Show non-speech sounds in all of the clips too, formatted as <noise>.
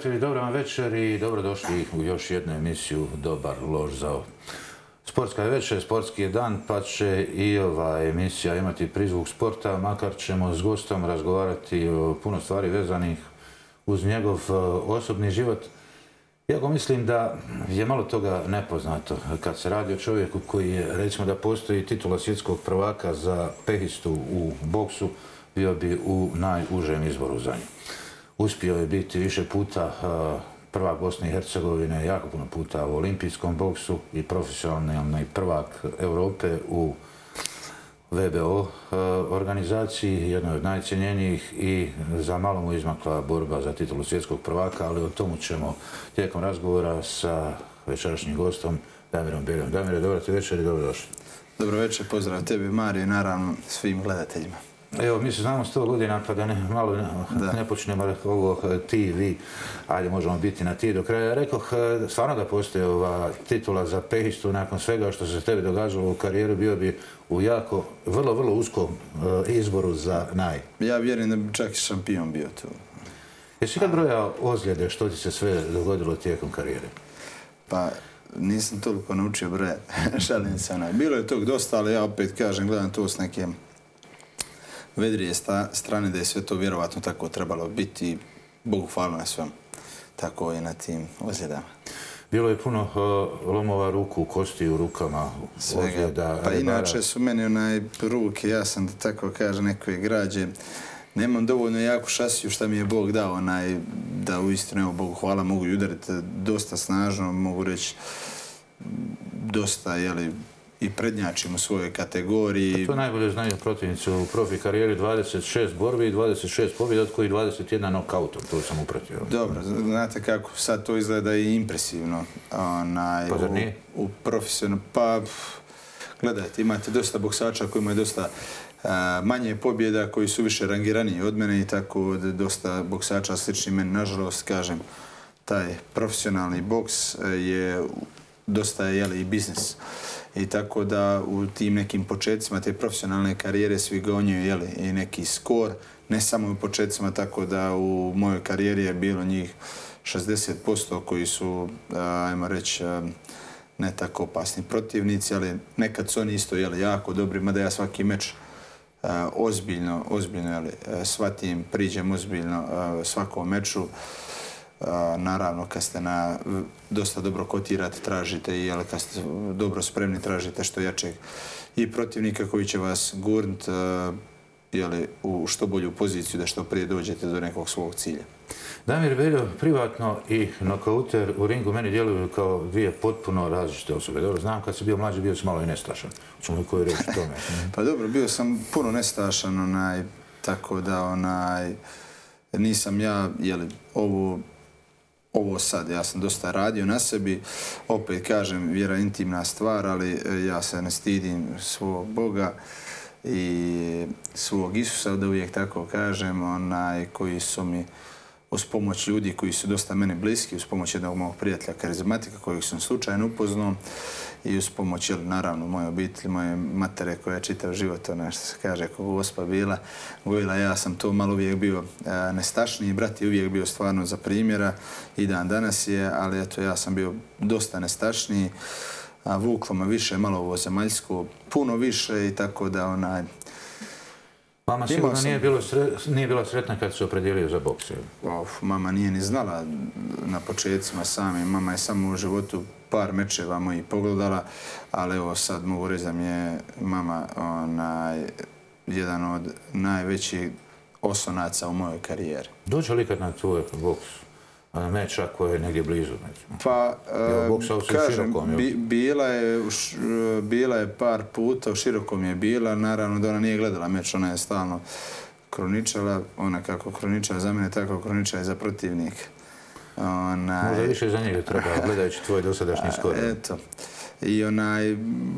gledatelji, dobro vam večer i dobrodošli u još jednu emisiju Dobar lož za Sportska je večer, sportski je dan, pa će i ova emisija imati prizvuk sporta, makar ćemo s gostom razgovarati o puno stvari vezanih uz njegov e, osobni život. Iako mislim da je malo toga nepoznato kad se radi o čovjeku koji je, recimo da postoji titula svjetskog prvaka za pehistu u boksu, bio bi u najužem izboru za nju. Uspio je biti više puta eh, prvak Bosne i Hercegovine, jako puno puta u olimpijskom boksu i profesionalni prvak Europe u VBO eh, organizaciji, jednoj od najcijenjenijih i za malo mu izmakla borba za titulu svjetskog prvaka, ali o tomu ćemo tijekom razgovora sa večerašnjim gostom Damirom Beljom. Damire, dobro ti večer i dobrodošli. Dobro večer, pozdrav tebi Mario i naravno svim gledateljima. Evo, mi se znamo sto godina, pa da ne, malo ne, ne počnemo ovo eh, ti, vi, ajde možemo biti na ti do kraja. Rekao, eh, stvarno da postoje ova titula za pehistu nakon svega što se tebi događalo u karijeru, bio bi u jako, vrlo, vrlo uskom eh, izboru za naj. Ja vjerujem da bi čak i šampion bio tu. Jesi kad broja ozljede što ti se sve dogodilo tijekom karijere? Pa, nisam toliko naučio broje, <laughs> šalim se onaj. Bilo je tog dosta, ali ja opet kažem, gledam to s nekim vedrije strane da je sve to vjerovatno tako trebalo biti. Bogu hvala na svom. Tako je na tim ozljedama. Bilo je puno uh, lomova ruku, kosti u rukama. Svega. Ozljeda, pa inače su meni onaj ruke, ja sam da tako kaže neko je građe. Nemam dovoljno jaku šasiju šta mi je Bog dao, onaj, da u istinu, evo Bogu hvala, mogu i udariti dosta snažno, mogu reći dosta, jeli, i prednjačim u svojoj kategoriji. Pa to najbolje znaju protivnici u profi karijeri 26 borbi i 26 pobjeda, od koji 21 nokautom, to sam upratio. Dobro, znate kako sad to izgleda i impresivno. Onaj, pa zar nije? U, u profesionalno, pa gledajte, imate dosta boksača koji imaju dosta a, manje pobjeda, koji su više rangirani od mene i tako dosta boksača slični meni, nažalost, kažem, taj profesionalni boks je dosta je i biznis. I tako da u tim nekim početcima te profesionalne karijere svi gonjuju jeli, i neki skor, ne samo u početcima, tako da u mojoj karijeri je bilo njih 60% koji su, ajmo reći, ne tako opasni protivnici, ali nekad su oni isto jeli, jako dobri, mada ja svaki meč ozbiljno, ozbiljno jeli, shvatim, priđem ozbiljno svakom meču naravno kad ste na dosta dobro kotirate tražite i ali kad ste dobro spremni tražite što jačeg i protivnika koji će vas gurnut jeli, u što bolju poziciju da što prije dođete do nekog svog cilja. Damir Beljo, privatno i nokauter u ringu meni djeluju kao dvije potpuno različite osobe. Dobro, znam kad si bio mlađi, bio si malo i nestašan. Čemo li koji reći tome? <laughs> pa dobro, bio sam puno nestašan, onaj, tako da onaj, nisam ja, jeli, ovo ovo sad. Ja sam dosta radio na sebi, opet kažem, vjera intimna stvar, ali e, ja se ne stidim svog Boga i svog Isusa, da uvijek tako kažem, onaj koji su mi uz pomoć ljudi koji su dosta meni bliski, uz pomoć jednog mojeg prijatelja karizmatika kojeg sam slučajno upoznao i uz pomoć, jel, naravno, moje obitelji, moje matere koja je čitav život, ona što se kaže, kako gospa bila, gojila, ja sam to malo uvijek bio e, nestašniji, brat je uvijek bio stvarno za primjera i dan danas je, ali eto, ja sam bio dosta nestašniji, a vuklo me više, malo ovo zemaljsko, puno više i tako da onaj, Mama sigurno sam... nije, bilo sre... nije bila sretna kad se opredijelio za boks. Of, mama nije ni znala na početcima sami. Mama je samo u životu par mečeva moji pogledala, ali evo sad mogu reći da mi je mama onaj, jedan od najvećih osonaca u mojoj karijeri. Dođe li kad na tvoj boks? Na meč ako je negdje blizu. Recimo. Pa, uh, kažem, širokom, bi, bila, je, bila je par puta, u širokom je bila, naravno da ona nije gledala meč, ona je stalno kroničala, ona kako kroničala za mene, tako kroničala i za protivnika. Onaj... Možda više za njega treba, gledajući tvoj dosadašnji skor. Eto. I onaj,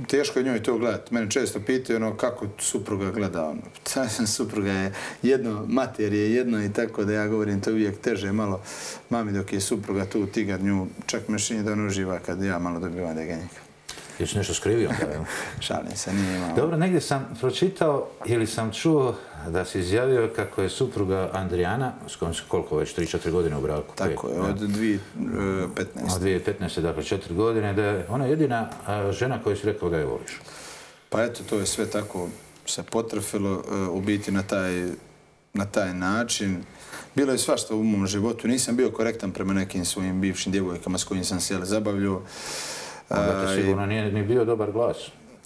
teško je njoj to gledati. Mene često pitaju ono, kako supruga gleda. Ono. <laughs> Ta supruga je jedno, mater je jedno i tako da ja govorim to uvijek teže malo. Mami dok je supruga tu, tigar nju, čak me šinje da on uživa kad ja malo dobivam degenjika. Ti si nešto skrivio? <laughs> Šalim se, nije imao. Dobro, negdje sam pročitao ili sam čuo da si izjavio kako je supruga Andrijana, s kojom si koliko već, 3-4 godine u braku? Tako je, od 2015. Od 2015. dakle 4 godine, da je ona jedina a, žena koju si rekao da je voliš. Pa eto, to je sve tako se potrefilo e, u biti na taj, na taj način. Bilo je svašta u mom životu. Nisam bio korektan prema nekim svojim bivšim djevojkama s kojim sam se jel, zabavljao. Onda A, sigurno nije ni bio dobar glas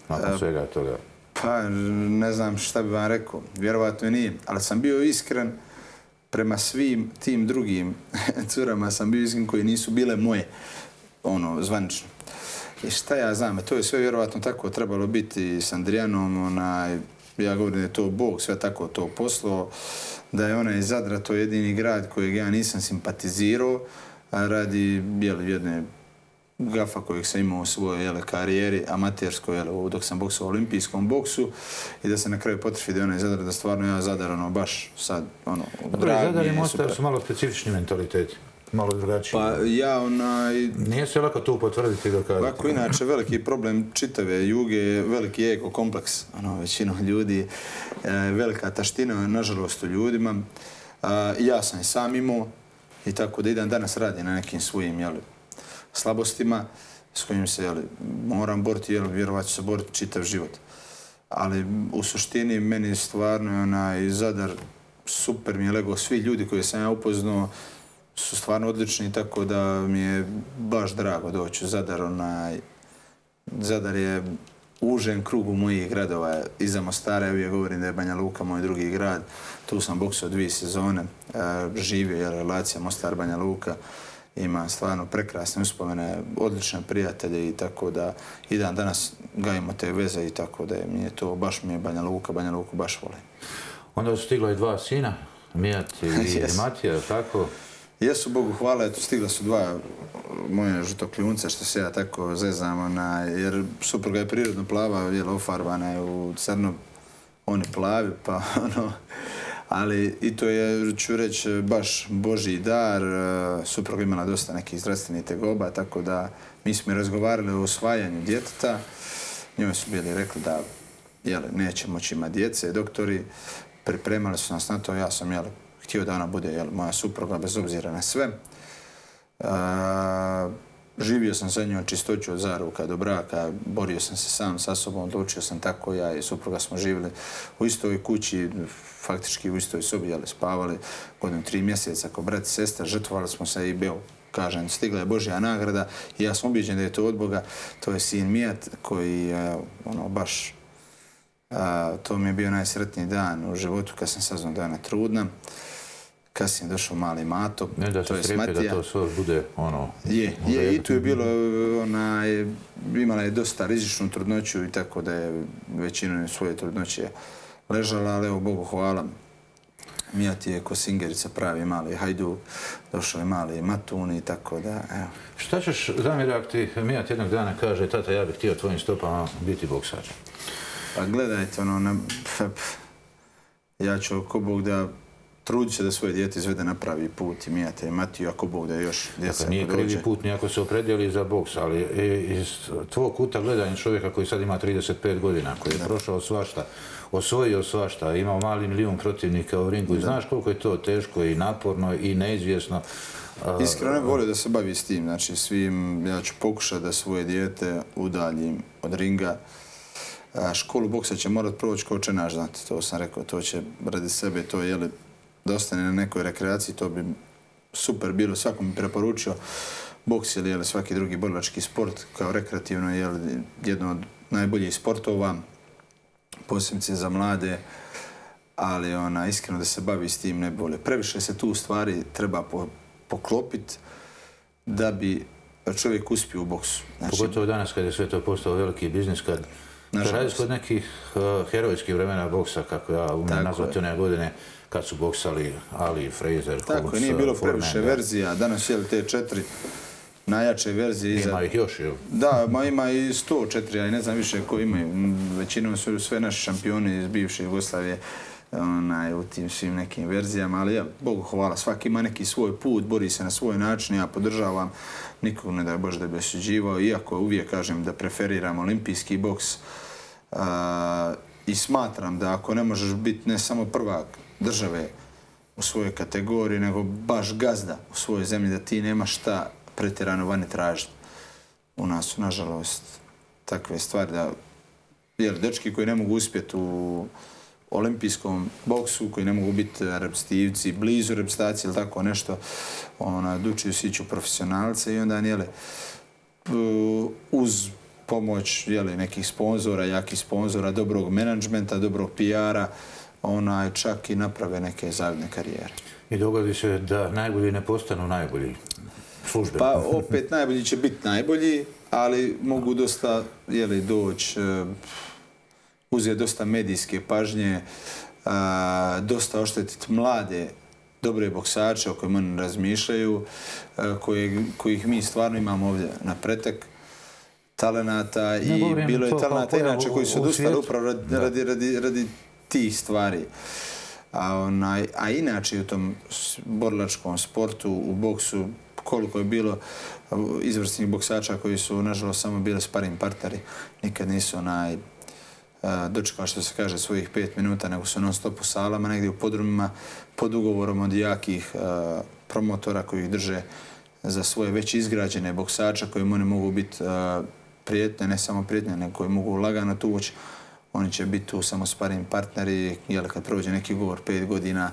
nakon svega toga. Pa, ne znam šta bi vam rekao. Vjerovatno nije. Ali sam bio iskren prema svim tim drugim <laughs> curama. Sam bio iskren koji nisu bile moje, ono, zvanično. I šta ja znam, to je sve vjerovatno tako trebalo biti s Andrijanom, onaj, ja govorim da je to Bog sve tako to poslo, da je ona Zadra to jedini grad kojeg ja nisam simpatizirao, radi jel, jedne gafa kojeg sam imao u svojoj jele, karijeri, amaterskoj, jele, dok sam boksao u olimpijskom boksu i da se na kraju potrefi da je ona iz Zadra, da stvarno ja Zadar, ono, baš sad, ono, Pa drag Zadar i je, Mostar su malo specifični mentaliteti, malo drugačiji. Pa ja, onaj, Nije se lako tu potvrditi do kada. Ovako, inače, veliki problem čitave juge je veliki eko kompleks. Ono, većinom ljudi, e, velika taština, nažalost, u ljudima. I ja sam i sam imao i tako da idem danas radi na nekim svojim jeli, slabostima s kojim se jeli, moram boriti, jer vjerovat ću se boriti čitav život. Ali u suštini meni stvarno je onaj Zadar super mi je lego. Svi ljudi koje sam ja upoznao su stvarno odlični, tako da mi je baš drago doći u Zadar. Onaj, Zadar je užen užem krugu mojih gradova. Iza Mostara, ja uvijek govorim da je Banja Luka moj drugi grad. Tu sam boksao dvije sezone. E, živio je relacija Mostar-Banja Luka. Ima stvarno prekrasne uspomene, odlične prijatelje i tako da i dan danas gajimo te veze i tako da je, mi je to, baš mi je Banja Luka, Banja Luku baš volim. Onda su stigla i dva sina, Mijat i Yes. <laughs> Matija, tako? Jesu, Bogu hvala, eto, stigla su dva moje žutokljunce, što se ja tako zezam, ona, jer supruga je prirodno plava, jel, ofarbana je u crno, oni plavi, pa <laughs> ono, ali i to je, ću reći, baš Božji dar, e, supruga imala dosta nekih zdravstvenih tegoba, tako da mi smo i razgovarali o osvajanju djeteta, njoj su bili rekli da jeli, neće moći imati djece, doktori pripremali su nas na to, ja sam jeli, htio da ona bude jeli, moja supruga bez obzira na sve. Uh, živio sam sa njom čistoću od zaruka do braka, borio sam se sam sa sobom, odlučio sam tako, ja i supruga smo živjeli u istoj kući, faktički u istoj sobi, ali spavali godinu tri mjeseca kao brat i sestra, žrtvovali smo se i bio kažem, stigla je Božja nagrada i ja sam ubijeđen da je to od Boga, to je sin Mijat koji je ono, baš A, to mi je bio najsretniji dan u životu kad sam saznao da je ona trudna. Kasnije je došao mali Mato, Ne da to se je strepe da to sve bude ono... Je, je, i tu je bilo, ona je, imala je dosta rizičnu trudnoću i tako da je većinu svoje trudnoće ležala, ali evo Bogu hvala. Mijat je ko singerica pravi mali hajduk, došao je mali matun i tako da, evo. Šta ćeš, Damir, ako ti jednog dana kaže, tata, ja bih htio tvojim stopama biti boksač? Pa gledajte, ono, na, pf, <laughs> pf, ja ću ako Bog da trudit će da svoje dijete izvede na pravi put i mijate i Matiju, ako Bog da još djeca Dakle, nije dođe. krivi put nijako se opredijeli za boks, ali iz tvog kuta gledanja čovjeka koji sad ima 35 godina, koji je prošao svašta, osvojio svašta, imao mali milijun protivnika u ringu i znaš koliko je to teško i naporno i neizvjesno. Iskreno ne bi volio da se bavi s tim, znači svim, ja ću pokušati da svoje dijete udaljim od ringa. Školu boksa će morat proći kao čenaš, znate, to sam rekao, to će radi sebe, to je, jeli, da ostane na nekoj rekreaciji, to bi super bilo, svakom bi preporučio boks ili jeli, svaki drugi borilački sport kao rekreativno je jedno od najboljih sportova, posebice za mlade, ali ona, iskreno da se bavi s tim ne bi volio. Previše se tu stvari treba po, poklopiti da bi čovjek uspio u boksu. Znači, Pogotovo danas kad je sve to postao veliki biznis, kad Nažalost. radiš kod nekih uh, herojskih vremena boksa, kako ja umem Tako nazvati one godine kad su boksali Ali, Fraser, tako Holmes, je, nije bilo previše verzija. Danas je te četiri najjače verzije iza... Ima ih još, jel? Da, ma ima i 104, ali ne znam više ko imaju. Većinom su sve naši šampioni iz bivše Jugoslavije. onaj, u tim svim nekim verzijama, ali ja, Bogu hvala, svaki ima neki svoj put, bori se na svoj način, ja podržavam, nikog ne da Bože da bi osuđivao, iako uvijek kažem da preferiram olimpijski boks a, i smatram da ako ne možeš biti ne samo prvak države u svojoj kategoriji, nego baš gazda u svojoj zemlji, da ti nemaš šta pretjerano vani tražiti. U nas su, nažalost, takve stvari da, jer dečki koji ne mogu uspjeti u olimpijskom boksu, koji ne mogu biti repstivci, blizu repstacije ili tako nešto, ona, dučuju si u profesionalce i onda, jele, uz pomoć jele, nekih sponzora, jakih sponzora, dobrog menadžmenta, dobrog PR-a, onaj čak i naprave neke zavidne karijere. I dogodi se da najbolji ne postanu najbolji službe. Pa opet najbolji će biti najbolji, ali mogu dosta jeli, doći, uh, uzeti dosta medijske pažnje, uh, dosta oštetiti mlade dobre boksače o kojima oni razmišljaju, uh, koje, kojih mi stvarno imamo ovdje na pretek talenata i bilo je talenata inače koji su dostali upravo radi, radi, radi, radi tih stvari. A, onaj, a inače u tom borilačkom sportu, u boksu, koliko je bilo izvrsnih boksača koji su, nažalost, samo bili sparim partneri, nikad nisu onaj, dočekali što se kaže svojih pet minuta, nego su non stop u salama, negdje u podrumima, pod ugovorom od jakih promotora koji ih drže za svoje već izgrađene boksača koji oni mogu biti prijetne, ne samo prijetne, nego koji mogu lagano tući oni će biti tu samo sparim partneri, jel, kad prođe neki govor pet godina.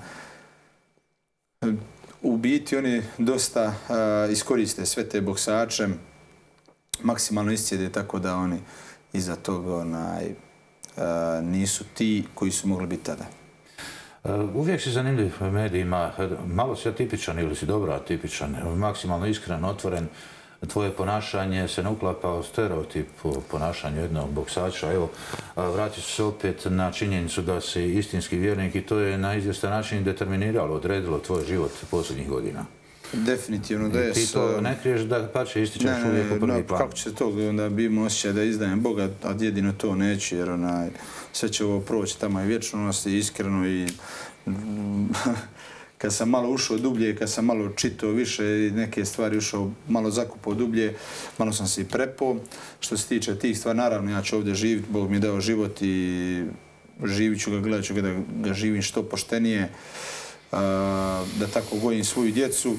U biti oni dosta uh, iskoriste sve te boksače, maksimalno iscijede tako da oni iza toga onaj, uh, nisu ti koji su mogli biti tada. E, uvijek si zanimljiv medijima, e, malo si atipičan ili si dobro atipičan, maksimalno iskren, otvoren tvoje ponašanje se ne uklapa u stereotip ponašanja jednog boksača. Evo, vratit se opet na činjenicu da si istinski vjernik i to je na izvjestan način determiniralo, odredilo tvoj život posljednjih godina. Definitivno da je... Ti to ne kriješ da pa će ističeš uvijek u prvi plan. Kako će to onda bi imao osjećaj da izdajem Boga, a jedino to neću jer onaj, sve će ovo proći tamo i vječnost i iskreno i <laughs> kad sam malo ušao dublje, kad sam malo čitao više i neke stvari ušao, malo zakupao dublje, malo sam se i prepo. Što se tiče tih stvari, naravno ja ću ovdje živjeti, Bog mi je dao život i živit ću ga, gledat ću ga da ga živim što poštenije, da tako gojim svoju djecu.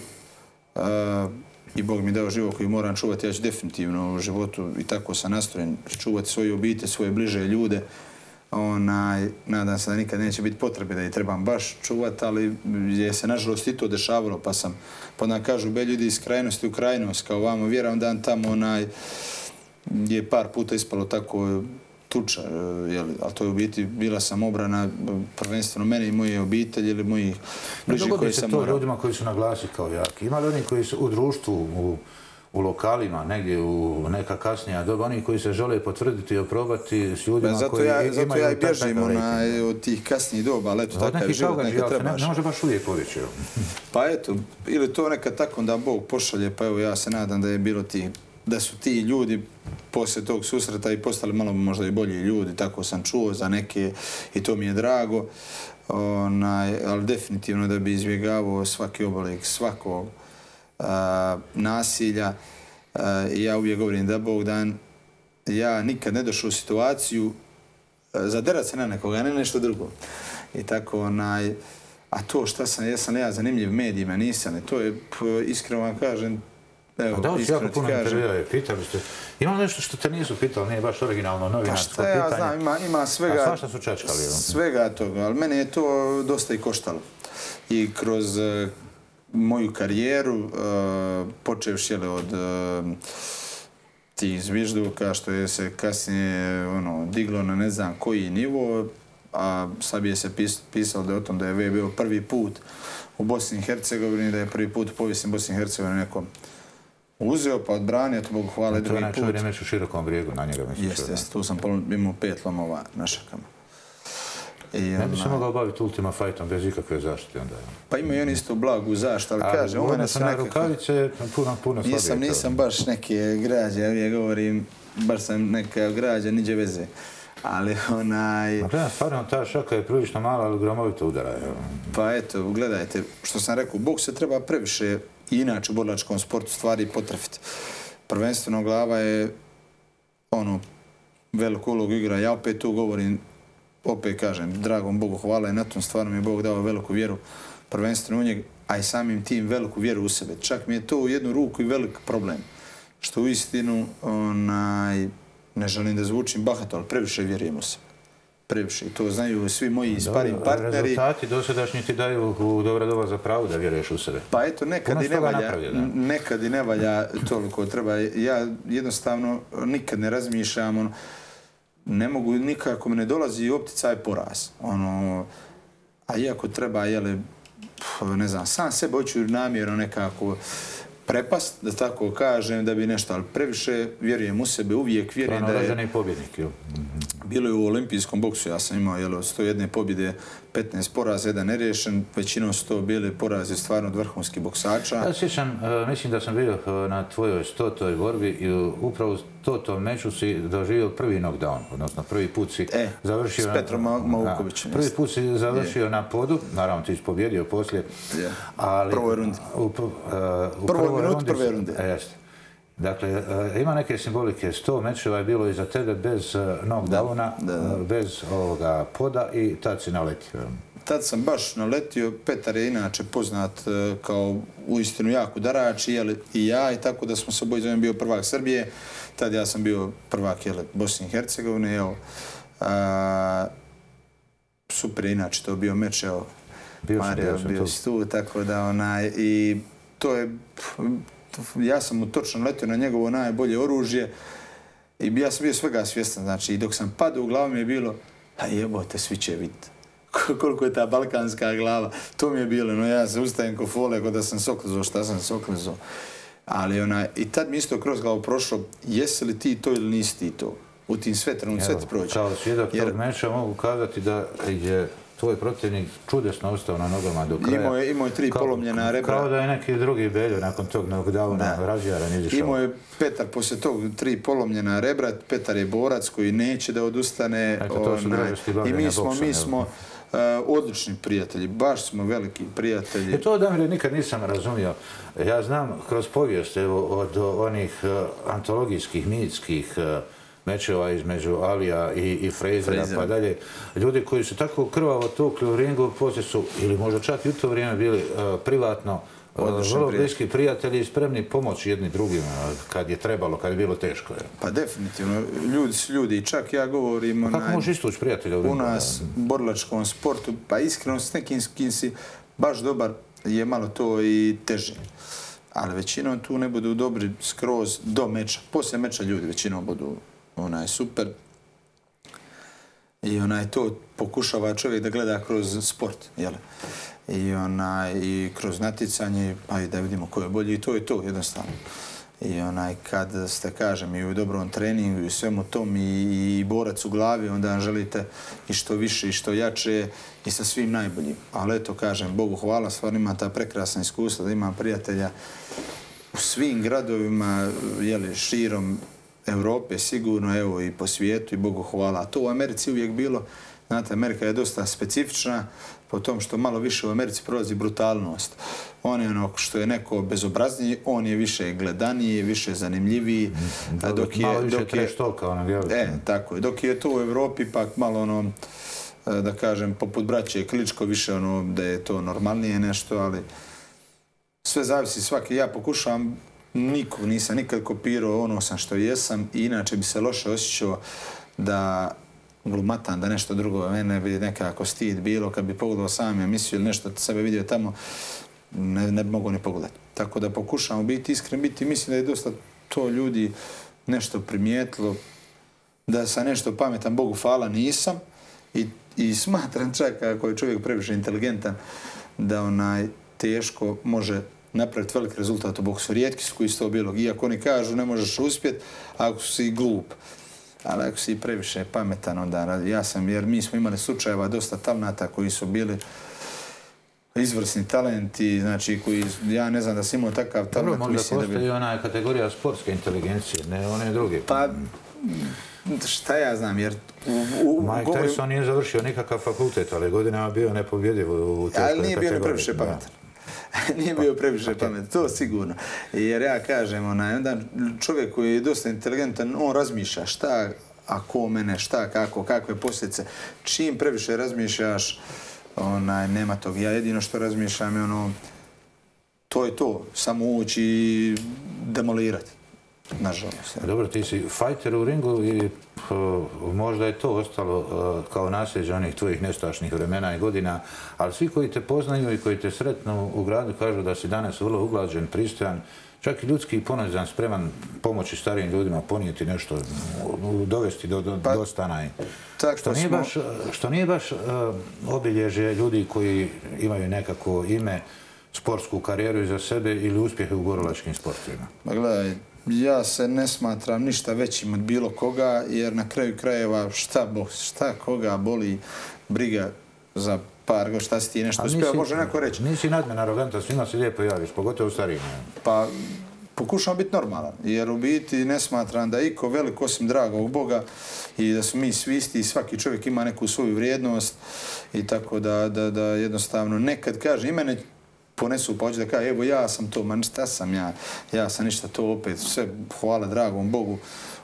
I Bog mi je dao život koji moram čuvati, ja ću definitivno u životu i tako sam nastrojen čuvati svoje obite, svoje bliže ljude, onaj, nadam se da nikad neće biti potrebe da je trebam baš čuvati, ali je se nažalost i to dešavalo, pa sam, pa nam kažu, be ljudi iz krajnosti u krajnost, kao vamo, vjeram dan tamo, onaj, je par puta ispalo tako tuča, jel, ali to je u biti, bila sam obrana prvenstveno mene i moje obitelji ili mojih bliži koji sam morao. Dogodi se to ljudima koji su na glasi kao jaki. Ima li oni koji su u društvu, u u lokalima, negdje u neka kasnija doba, oni koji se žele potvrditi i oprobati s ljudima koji ja, imaju Zato ja i bježim od tih kasnijih doba, ali eto, takav je život, neka trebaš. Ne, može baš uvijek povjeći. <laughs> Pa eto, ili to neka tako da Bog pošalje, pa evo ja se nadam da je bilo ti da su ti ljudi poslije tog susreta i postali malo možda i bolji ljudi, tako sam čuo za neke i to mi je drago, onaj, ali definitivno da bi izbjegavao svaki obolik svakog nasilja. Ja uvijek govorim da Bog dan, ja nikad ne došao u situaciju zaderat se na nekoga, ne nešto drugo. I tako onaj, a to šta sam, jesam ja zanimljiv medijima, nisam, to je, iskreno vam kažem, Evo, da li si jako puno intervjua je, pitali ste. Ima nešto što te nisu pitali, nije baš originalno novinarsko pitanje. Pa šta ja znam, ima, ima svega... A svašta su čečkali? Svega toga, ali mene je to dosta i koštalo. I kroz moju karijeru, uh, počevši od uh, tih zvižduka, što je se kasnije ono, diglo na ne znam koji nivo, a sad je se pis, pisalo da je o tom da je bio prvi put u Bosni i Hercegovini, da je prvi put u povijesni Bosni i Hercegovini neko uzeo pa odbranio, to Bogu hvala, drugi put. To je onaj čovjek meč u širokom brijegu, na njega mislim. Jeste, jeste, tu sam imao pet lomova na šakama. I ne bi se mogao baviti Ultima Fightom bez ikakve zaštite onda. Pa ima i oni isto blagu zaštitu, ali kaže, u mene su nekako... rukavice puno, puno slabije. Nisam, nisam baš neke građe, ja uvijek govorim, baš sam neka građa, niđe veze. Ali onaj... Ma gledam, stvarno ta šaka je prilično mala, ali gromovito udara. evo. Pa eto, gledajte, što sam rekao, Bog se treba previše i inače u borlačkom sportu stvari potrefiti. Prvenstveno glava je ono, veliku ulogu igra. Ja opet tu govorim, opet kažem, dragom Bogu hvala i na tom stvarno mi je Bog dao veliku vjeru prvenstveno u njeg, a i samim tim veliku vjeru u sebe. Čak mi je to u jednu ruku i velik problem. Što u istinu, onaj, ne želim da zvučim bahato, ali previše vjerujem u sebe. Previše. To znaju svi moji sparim Dobro, partneri. Rezultati dosadašnji ti daju u dobra doba za pravo da vjeruješ u sebe. Pa eto, nekad Puno i ne valja, nekad i ne valja toliko treba. Ja jednostavno nikad ne razmišljam, ono, ne mogu nikako mi ne dolazi opticaj poraz. Ono, a iako treba, jele, pf, ne znam, sam sebe hoću namjerno nekako prepast, da tako kažem, da bi nešto, ali previše vjerujem u sebe, uvijek vjerujem da je... rođeni pobjednik. jel? Bilo je u olimpijskom boksu, ja sam imao jel, od 101 pobjede, 15 poraza, jedan nerešen, većinom su to bile poraze stvarno od vrhunskih boksača. Ja sjećam, e, mislim da sam bio e, na tvojoj stotoj borbi i upravo stotom meču si doživio prvi knockdown, odnosno prvi put si E, završio... s Petrom Ma- Da, Maukovićem, Prvi put si završio na podu, naravno ti si pobjedio poslije, Je. ali... Prvoj rundi. U, e, u Prvoj prvoj minuti prve runde. Jeste. Dakle, e, ima neke simbolike. 100 mečeva je bilo iza tebe bez knockdowna, Da, da. e, bez ovoga poda i tad si naletio. Tad sam baš naletio, Petar je inače poznat kao uistinu jak udarač, jel, i ja, i tako da smo se je bio prvak Srbije, tad ja sam bio prvak jel, Bosne i Hercegovine. A, super, je inače, to bio meč, evo, Bio sam, Mario bio si tu, tako da onaj, i to je, ja sam mu točno letio na njegovo najbolje oružje i ja sam bio svega svjestan, znači i dok sam padao u glavu mi je bilo, a jebote, svi će vidjeti <laughs> koliko je ta balkanska glava, to mi je bilo, no ja se ustajem ko fole, ko da sam soklizao, šta sam soklizao. Ali ona, i tad mi isto kroz glavu prošlo, jesi li ti to ili nisi ti to? U tim sve trenutku, sve ti prođe. Kao svjedok Jer- tog meča mogu kazati da je tvoj protivnik čudesno ostao na nogama do kraja. Imao je, imao je tri Kao- polomljena rebra. Kao da je neki drugi beljo nakon tog knockdowna Da. razjaran izišao. Imao je Petar poslije tog tri polomljena rebra, Petar je borac koji neće da odustane. Eto, to su dražesti I mi smo, boksom, mi smo uh, odlični prijatelji, baš smo veliki prijatelji. E to, Damire, nikad nisam razumio. Ja znam kroz povijest evo, od onih eh, antologijskih, mitskih eh, mečeva između Alija i, i Frejzera Frejzera. pa dalje. Ljudi koji su tako krvavo tukli u ringu, poslije su, ili možda čak i u to vrijeme bili eh, privatno, Odlični vrlo bliski prijatelji i spremni pomoći jedni drugima kad je trebalo, kad je bilo teško. je. Pa definitivno, ljudi su ljudi. Čak ja govorim Kako onaj, možeš istući prijatelja u nas borlačkom sportu, pa iskreno s nekim s kim si baš dobar je malo to i teže. Ali većinom tu ne budu dobri skroz do meča. Poslije meča ljudi većinom budu onaj super. I onaj to pokušava čovjek da gleda kroz sport, jel? I onaj i kroz natjecanje, pa i da vidimo ko je bolji i to je to jednostavno. I onaj kad ste kažem i u dobrom treningu i u svemu tom i, i borac u glavi, onda želite i što više i što jače i sa svim najboljim. Ali eto kažem, Bogu hvala, stvarno ima ta prekrasna iskustva da ima prijatelja u svim gradovima, jeli, širom Europe, sigurno, evo i po svijetu i Bogu hvala. To u Americi uvijek bilo, znate, Amerika je dosta specifična po tom što malo više u Americi prolazi brutalnost. On je ono što je neko bezobrazniji, on je više gledaniji, više zanimljiviji, a dok je, Malo više dok je, trash talka, onog, jel? E, tako je. Dok je to u Evropi pak malo ono, e, da kažem, poput braće Kličko više ono da je to normalnije nešto, ali sve zavisi svaki. Ja pokušavam, nikog nisam nikad kopirao ono sam što jesam i inače bi se loše osjećao da glumatan, da nešto drugo, mene bi nekako stid bilo kad bi pogledao sam emisiju ili nešto sebe vidio tamo, ne, ne bi mogo ni pogledati. Tako da pokušamo biti iskren, biti, mislim da je dosta to ljudi nešto primijetilo, da sam nešto pametan, Bogu hvala, nisam. I, i smatram čak ako je čovjek previše inteligentan, da onaj teško može napraviti velik rezultat u boksu. Rijetki su koji su to bilo. Iako oni kažu ne možeš uspjeti ako si glup. Ali ako si previše pametan, onda ja sam, jer mi smo imali slučajeva dosta talnata koji su bili izvrsni talenti, znači koji, ja ne znam da sam imao takav Dobro, talent, možda mislim da postoji bi... ona kategorija sportske inteligencije, ne one druge. Pa, šta ja znam, jer... U, u, Mike govorim- Tyson nije završio nikakav fakultet, ali godinama bio nepobjediv u teškoj Ali nije bio kategoriji. previše Da. <laughs> nije bio previše pametan, to sigurno. Jer ja kažem, onaj, onda čovjek koji je dosta inteligentan, on razmišlja šta, ako mene, šta, kako, kakve posljedice. Čim previše razmišljaš, onaj, nema tog. Ja jedino što razmišljam je ono, to je to, samo ući i demolirati. Nažalost. Dobro, ti si fajter u ringu i možda je to ostalo kao nasljeđe onih tvojih nestašnih vremena i godina, ali svi koji te poznaju i koji te sretnu u gradu kažu da si danas vrlo uglađen, pristojan, čak i ljudski i ponezan, spreman pomoći starijim ljudima, ponijeti nešto, dovesti do, do, Pa, do stana. tako što, nije smo- baš, što nije baš uh, obilježje ljudi koji imaju nekako ime, sportsku karijeru iza sebe ili uspjehe u gorolačkim sportovima. Ma gledaj, ja se ne smatram ništa većim od bilo koga, jer na kraju krajeva šta, bo, šta koga boli briga za par, go, šta si ti nešto uspio, može neko reći. Nisi nadmen arogantan, svima se lijepo javiš, pogotovo starijima. Pa pokušam biti normalan, jer u biti ne smatram da iko velik osim dragog Boga i da su mi svi isti i svaki čovjek ima neku svoju vrijednost i tako da, da, da jednostavno nekad kaže i mene ponesu pa hoće da kaže evo ja sam to, man šta sam ja, ja sam ništa to opet, sve hvala dragom Bogu,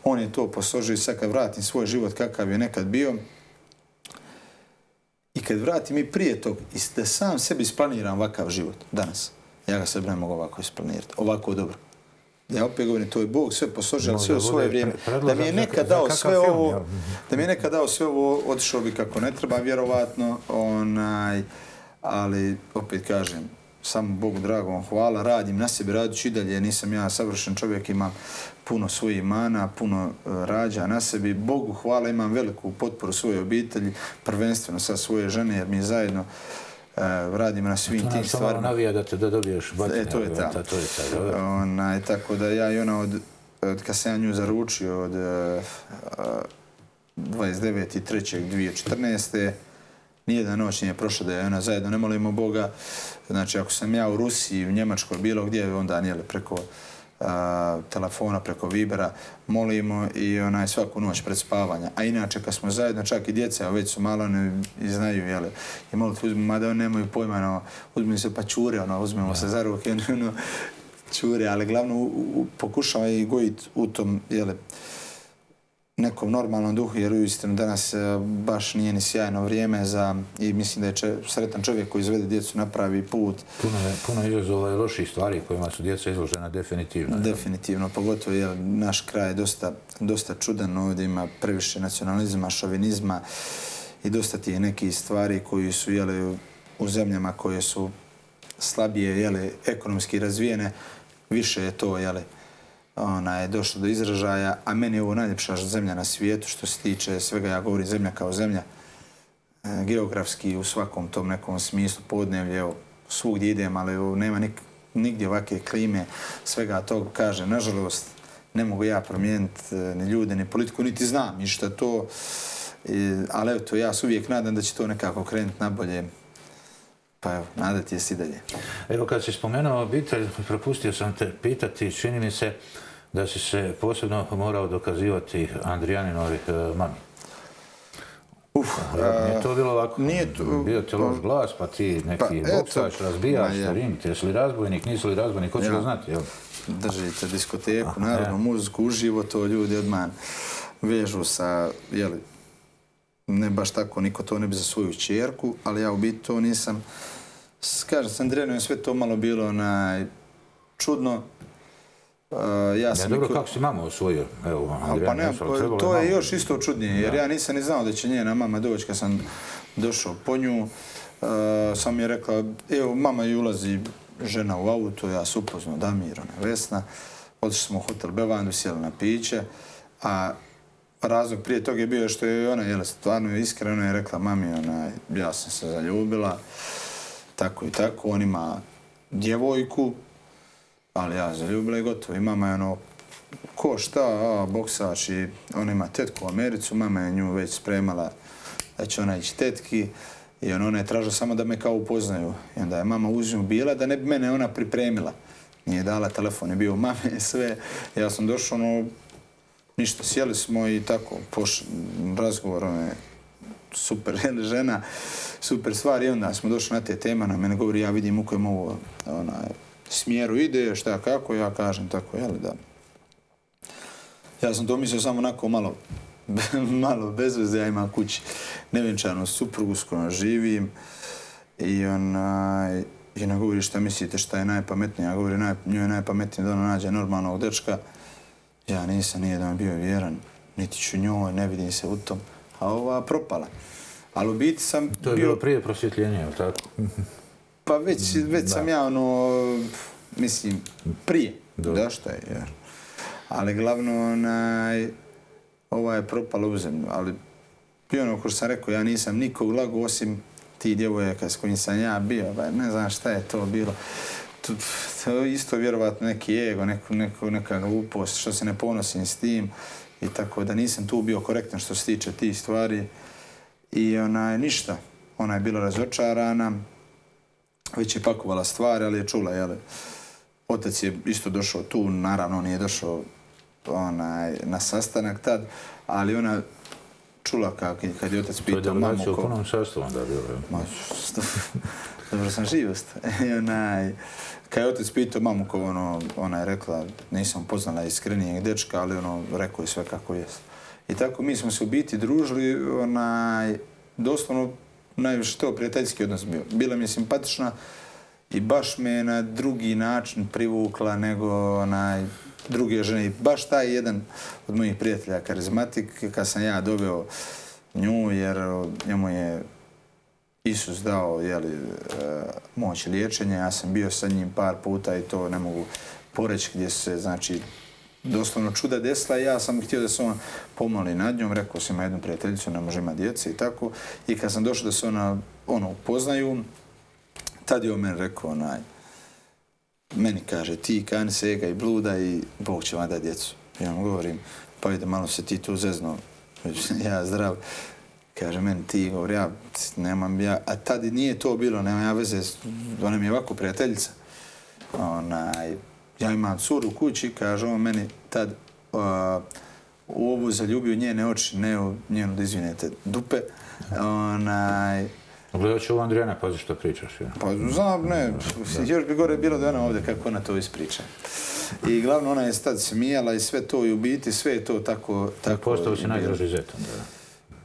on je to posložio i sad kad vratim svoj život kakav je nekad bio, i kad vratim i prije tog, i da sam sebi isplaniram ovakav život danas, ja ga sebi ne mogu ovako isplanirati, ovako dobro. Ja opet govorim, to je Bog sve posložio, ali sve u svoje vrijeme. Da mi je nekad dao sve film, ovo, jel? da mi je nekad dao sve ovo, otišao bi kako ne treba, vjerovatno, onaj, ali opet kažem, samo Bogu dragom hvala, radim na sebi, radit i dalje, nisam ja savršen čovjek, imam puno svojih mana, puno e, rađa na sebi. Bogu hvala, imam veliku potporu svoje obitelji, prvenstveno sa svoje žene, jer mi zajedno e, radimo na svim To tim nas što malo stvarima. navija da te da dobiješ batine. E, to je ta. To je ta, dobro. Onaj, tako da ja i ona od, od kad sam ja nju zaručio od uh, 29.3.2014. Nijedan noć nije prošla da je ona zajedno ne molimo Boga. Znači, ako sam ja u Rusiji, u Njemačkoj, bilo gdje, onda nijele preko a, telefona, preko Vibera, molimo i onaj svaku noć pred spavanja. A inače, kad smo zajedno, čak i djeca, a već su malo ne, i znaju, jele, i moliti uzmemo, mada oni nemaju pojma, no, uzmemo se pa čure, ono, uzmemo se za ruke, <laughs> ono, čure, ali glavno u, u, pokušava i gojiti u tom, jele, nekom normalnom duhu, jer uistinu danas e, baš nije ni sjajno vrijeme za, i mislim da je če, sretan čovjek koji izvede djecu na pravi put, Puno je, puno je izazova i loših stvari kojima su djeca izložena definitivno. definitivno, pogotovo jer naš kraj je dosta, dosta čudan, ovdje ima previše nacionalizma, šovinizma i dosta ti je neki stvari koji su jele, u zemljama koje su slabije jele, ekonomski razvijene, više je to jele, ona je došlo do izražaja, a meni je ovo najljepša zemlja na svijetu što se tiče svega, ja govorim zemlja kao zemlja, e, geografski u svakom tom nekom smislu podnevlje, evo, svugdje idem, ali evo, nema nik, nigdje ovakve klime, svega tog kaže, nažalost, ne mogu ja promijeniti e, ni ljude, ni politiku, niti znam ništa to, e, ali evo to, ja se uvijek nadam da će to nekako krenuti nabolje, pa evo, nadati je si dalje. Evo kad si spomenuo obitelj, propustio sam te pitati, čini mi se da si se posebno morao dokazivati Andrijaninovih e, mami. Uf, Nije to bilo ovako? nije to- Bio te loš glas, pa ti neki Pa, eto, boksač, razbijaš je. ring, jesi li razbojnik, nisi li razbojnik, ko će Ja. ga znati, jel? držite diskoteku, Aha, narodnu ja. muziku, uživo, to ljudi odmah vežu sa, jeli, ne baš tako, niko to ne bi za svoju čerku, ali ja u biti to nisam, kažem, s Andrijanom je sve to malo bilo onaj, čudno. Uh, ja Ja, sam dobro, niko- kako si mamu osvojio? Evo, A Andrijan pa ne, pa trebalo to je mamu. još isto čudnije, jer ja nisam ni znao da će njena mama doći kad sam došao po nju. Uh, sam mi je rekla, evo, mama i ulazi žena u auto, ja se upoznao Damir, ona Vesna. Otišli smo u hotel Bevandu, sjeli na piće, a razlog prije toga je bio što je ona, jel, stvarno iskreno je rekla, mami, ona, ja sam se zaljubila, tako i tako, on ima djevojku, ali ja zaljubila i gotovo. I mama je ono, ko šta, a, boksač i ona ima tetku u Americu, mama je nju već spremala da će ona ići tetki i on, ona je tražila samo da me kao upoznaju. I onda je mama uz nju bila da ne bi mene ona pripremila. Nije dala telefon, je bio mame sve. Ja sam došao, ono, ništa, sjeli smo i tako, poš, razgovor, ono je super jel, <laughs> žena, super stvar i onda smo došli na te tema, na mene govori ja vidim u kojem ovo onaj, smjeru ide, šta kako, ja kažem tako, jel da. Ja sam to mislio samo onako malo, <laughs> malo bez veze, ja imam kući nevjenčanu suprugu s kojom živim i onaj, i ona govori šta mislite šta je najpametnije, ja govori naj, njoj je najpametnije da ona nađe normalnog dečka, ja nisam nije da bio vjeran, niti ću njoj, ne vidim se u tom, a ova propala. Ali u biti sam To je bio... bilo prije prosvjetljenja, je li tako? <laughs> Pa već, već sam ja ono, mislim, prije. Da što je, jer. Ali glavno, onaj, ova je propala u zemlju. Ali, i ono, ko sam rekao, ja nisam nikog lago osim ti djevojaka s kojim sam ja bio. Ba, ne znam šta je to bilo. To, to je isto vjerovatno neki ego, neko, neko, neka glupost, što se ne ponosim s tim. I tako da nisam tu bio korektan što se tiče tih stvari. I onaj, ništa. Ona je bila razočarana, već je pakovala stvari, ali je čula, jel, otac je isto došao tu, naravno on nije došao onaj, na sastanak tad, ali ona čula kako, kad je otac To je pitao mamu delegacija u ko... punom sastavu onda bilo. je. Ma, što, dobro sam živost. <laughs> I onaj, kad je otac pitao mamu ko ono, ona je rekla, nisam poznala iskrenijeg dečka, ali ono, rekao je sve kako jest. I tako mi smo se u biti družili, onaj, doslovno najviše to prijateljski odnos bio. Bila mi je simpatična i baš me je na drugi način privukla nego onaj druge žene. I baš taj jedan od mojih prijatelja, karizmatik, kad sam ja dobio nju, jer njemu je Isus dao jeli, e, moć liječenja, ja sam bio sa njim par puta i to ne mogu poreći gdje se, znači, doslovno čuda desila i ja sam htio da se ona pomoli nad njom, rekao sam ima jednu prijateljicu, ne može ima djece i tako. I kad sam došao da se ona ono, upoznaju, tad je on meni rekao, onaj, meni kaže, ti kani sega i bluda i Bog će vam dati djecu. Ja mu govorim, pa vidi, malo se ti tu zezno, <laughs> ja zdrav. Kaže, meni ti, govori, ja nemam, ja, a tad nije to bilo, nemam ja veze, ona mi je ovako prijateljica. Onaj, ja imam curu u kući, kaže on meni tad uh, u ovu zaljubio njene oči, ne u njenu, da izvinete, dupe. Onaj, Gledat ću ovo Andrijana, pazi što pričaš. Ja. Pa znam, ne, još bi gore bilo da ona ovdje kako ona to ispriča. I glavno ona je tad smijala i sve to i u biti, sve je to tako... tako Postao si najdraži zetom. Da.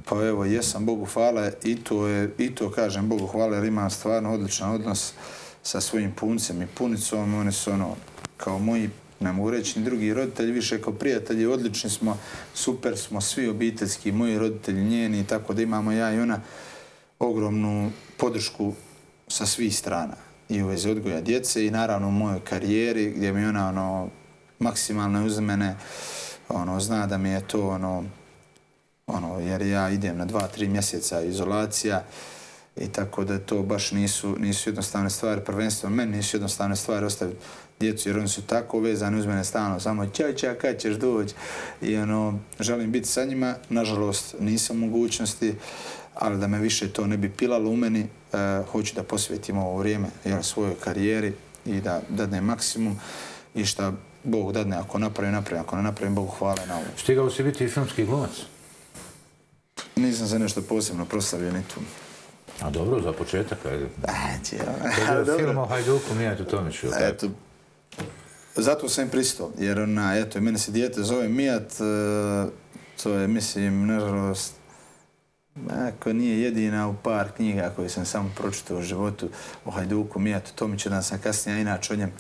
Pa evo, jesam, Bogu hvala i to, je, i to kažem Bogu hvala jer imam stvarno odličan odnos sa svojim puncem i punicom. Oni su ono, kao moji, ne mogu reći ni drugi roditelji, više kao prijatelji, odlični smo, super smo, svi obiteljski, moji roditelji, njeni, tako da imamo ja i ona ogromnu podršku sa svih strana. I u vezi odgoja djece i naravno u mojoj karijeri gdje mi ona ono maksimalno uz mene ono zna da mi je to ono ono jer ja idem na dva, tri mjeseca izolacija i tako da to baš nisu, nisu jednostavne stvari, prvenstveno meni nisu jednostavne stvari ostaviti djecu jer oni su tako vezani uz mene stalno, samo ćao, ćao, kad ćeš doći i ono, želim biti sa njima, nažalost nisam mogućnosti, ali da me više to ne bi pilalo u meni, e, hoću da posvetim ovo vrijeme jel, svojoj karijeri i da dadne maksimum i šta Bog dadne, ako napravim, napravim, ako ne napravim, Bogu hvala na ovo. Stigao si biti i filmski glumac. Nisam se nešto posebno proslavio ni tu. A dobro, za početak, ajde. Ajde, To je <laughs> film o Hajduku Mijatu Tomiću. tako? Eto, zato sam im pristao, jer ona, eto, mene se dijete zove Mijat, e, to je, mislim, nažalost, ako nije jedina u par knjiga koje sam samo pročitao u životu o Hajduku, Mijatu Tomiću, da sam kasnije, a inače o njem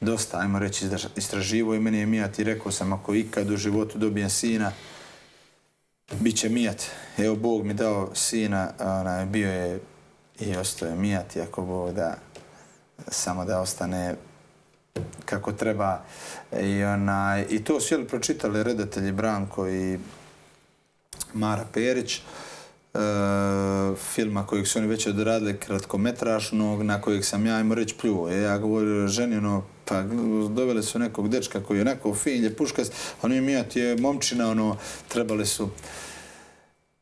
dosta, ajmo reći, istraživo i meni je Mijat i rekao sam, ako ikad u životu dobijem sina, bit će Mijat. Evo, Bog mi dao sina, onaj, bio je i ostao je Mijat, i ako Bog da, samo da ostane kako treba. I, onaj, i to su jeli pročitali redatelji Branko i Mara Perić, e, filma kojeg su oni već odradili kratkometražnog, na kojeg sam ja im reći pljuo. E, ja govorio ženi, ono, pa doveli su nekog dečka koji je onako fin, ljepuškas, oni mi ti je momčina, ono, trebali su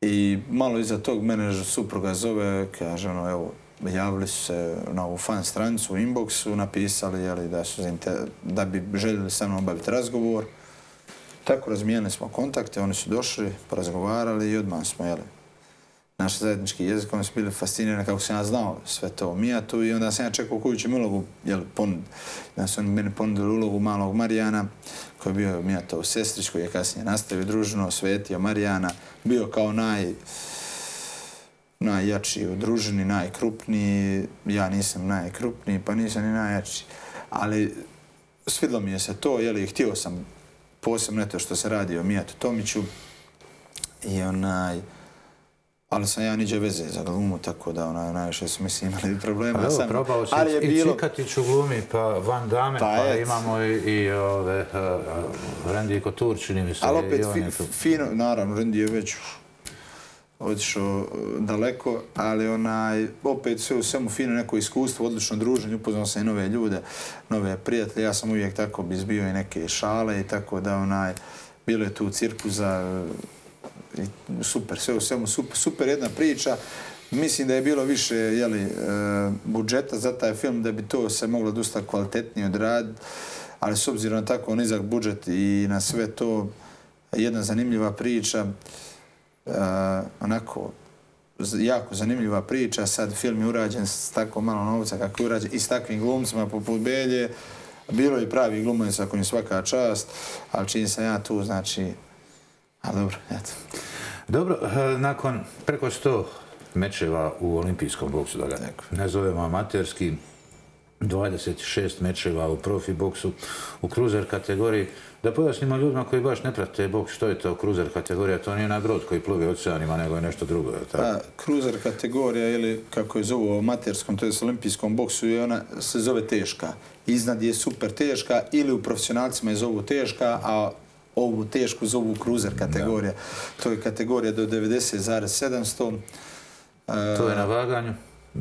I malo iza tog mene supruga zove, kaže ono, evo, javili su se na ovu fan stranicu u inboxu, napisali jeli, da, su, zainter- da bi željeli sa mnom obaviti razgovor. tako razmijenili smo kontakte, oni su došli, porazgovarali i odmah smo, jeli, naš zajednički jezik, oni su bili fascinirani kako sam ja znao sve to Mijatu i onda sam ja čekao koju će mi ulogu jel, ponud. Da su oni meni ponudili ulogu malog Marijana, koji je bio Mijatov sestrić, koji je kasnije nastavio družno, svetio Marijana, bio kao naj najjači u družini, najkrupniji, ja nisam najkrupniji, pa nisam ni najjači. Ali svidlo mi je se to, jeli, htio sam posebno to što se radi o Mijatu Tomiću i onaj, ali sam ja niđe veze za glumu, tako da ona, najviše su mislim imali problema. Pa evo, sam, probao si ali je i bilo, Cikatić u glumi, pa Van Damme, Pa pa, et. imamo i, i ove, uh, Randy Couture, čini mi se. ali opet fi, fino, naravno, Randy je već otišao e, daleko, ali onaj, opet sve u svemu fino neko iskustvo, odlično druženje, upoznao sam i nove ljude, nove prijatelje, ja sam uvijek tako izbio i neke šale i tako da onaj, bilo je tu cirkuza, e, i super, sve u svemu super, super jedna priča. Mislim da je bilo više jeli, e, budžeta za taj film da bi to se moglo dosta kvalitetnije odraditi, ali s obzirom na tako nizak budžet i na sve to jedna zanimljiva priča, e, onako jako zanimljiva priča, sad film je urađen s tako malo novca kako je urađen i s takvim glumcima poput Belje, bilo je pravi glumaca kojim svaka čast, ali čini sam ja tu, znači, a dobro, eto. Dobro, e, nakon preko 100 mečeva u olimpijskom boksu, da ga ne zovemo amaterski, 26 mečeva u profi boksu, u kruzer kategoriji. Da pojasnimo ljudima koji baš ne prate boks, što je to kruzer kategorija, to nije onaj brod koji pluvi oceanima, nego je nešto drugo. Je tako? Pa, kruzer kategorija ili kako je zovu u amaterskom, to je olimpijskom boksu, je ona se zove teška. Iznad je super teška ili u profesionalcima je zovu teška, a ovu tešku zovu kruzer kategorija. To je kategorija do 90,700. To je na vaganju,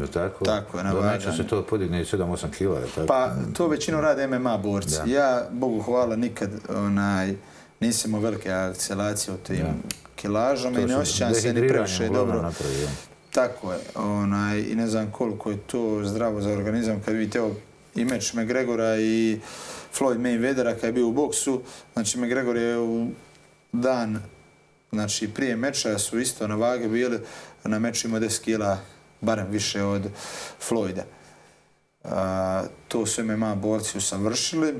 je tako? Tako je, na vaganju. se to podigne i 7-8 kila, je tako? Pa to većinu rade MMA borci. Da. Ja, Bogu hvala, nikad onaj, nisam imao velike akcelacije u tim kilažama i ne osjećam se ni previše dobro. Tako je, onaj, i ne znam koliko je to zdravo za organizam kad vidite evo, i meč McGregora i Floyd Mayweathera kad je bio u boksu, znači McGregor je u dan, znači prije meča su isto na vage bili, na meču imao 10 kila, barem više od Floyda. A, to su MMA borci usavršili.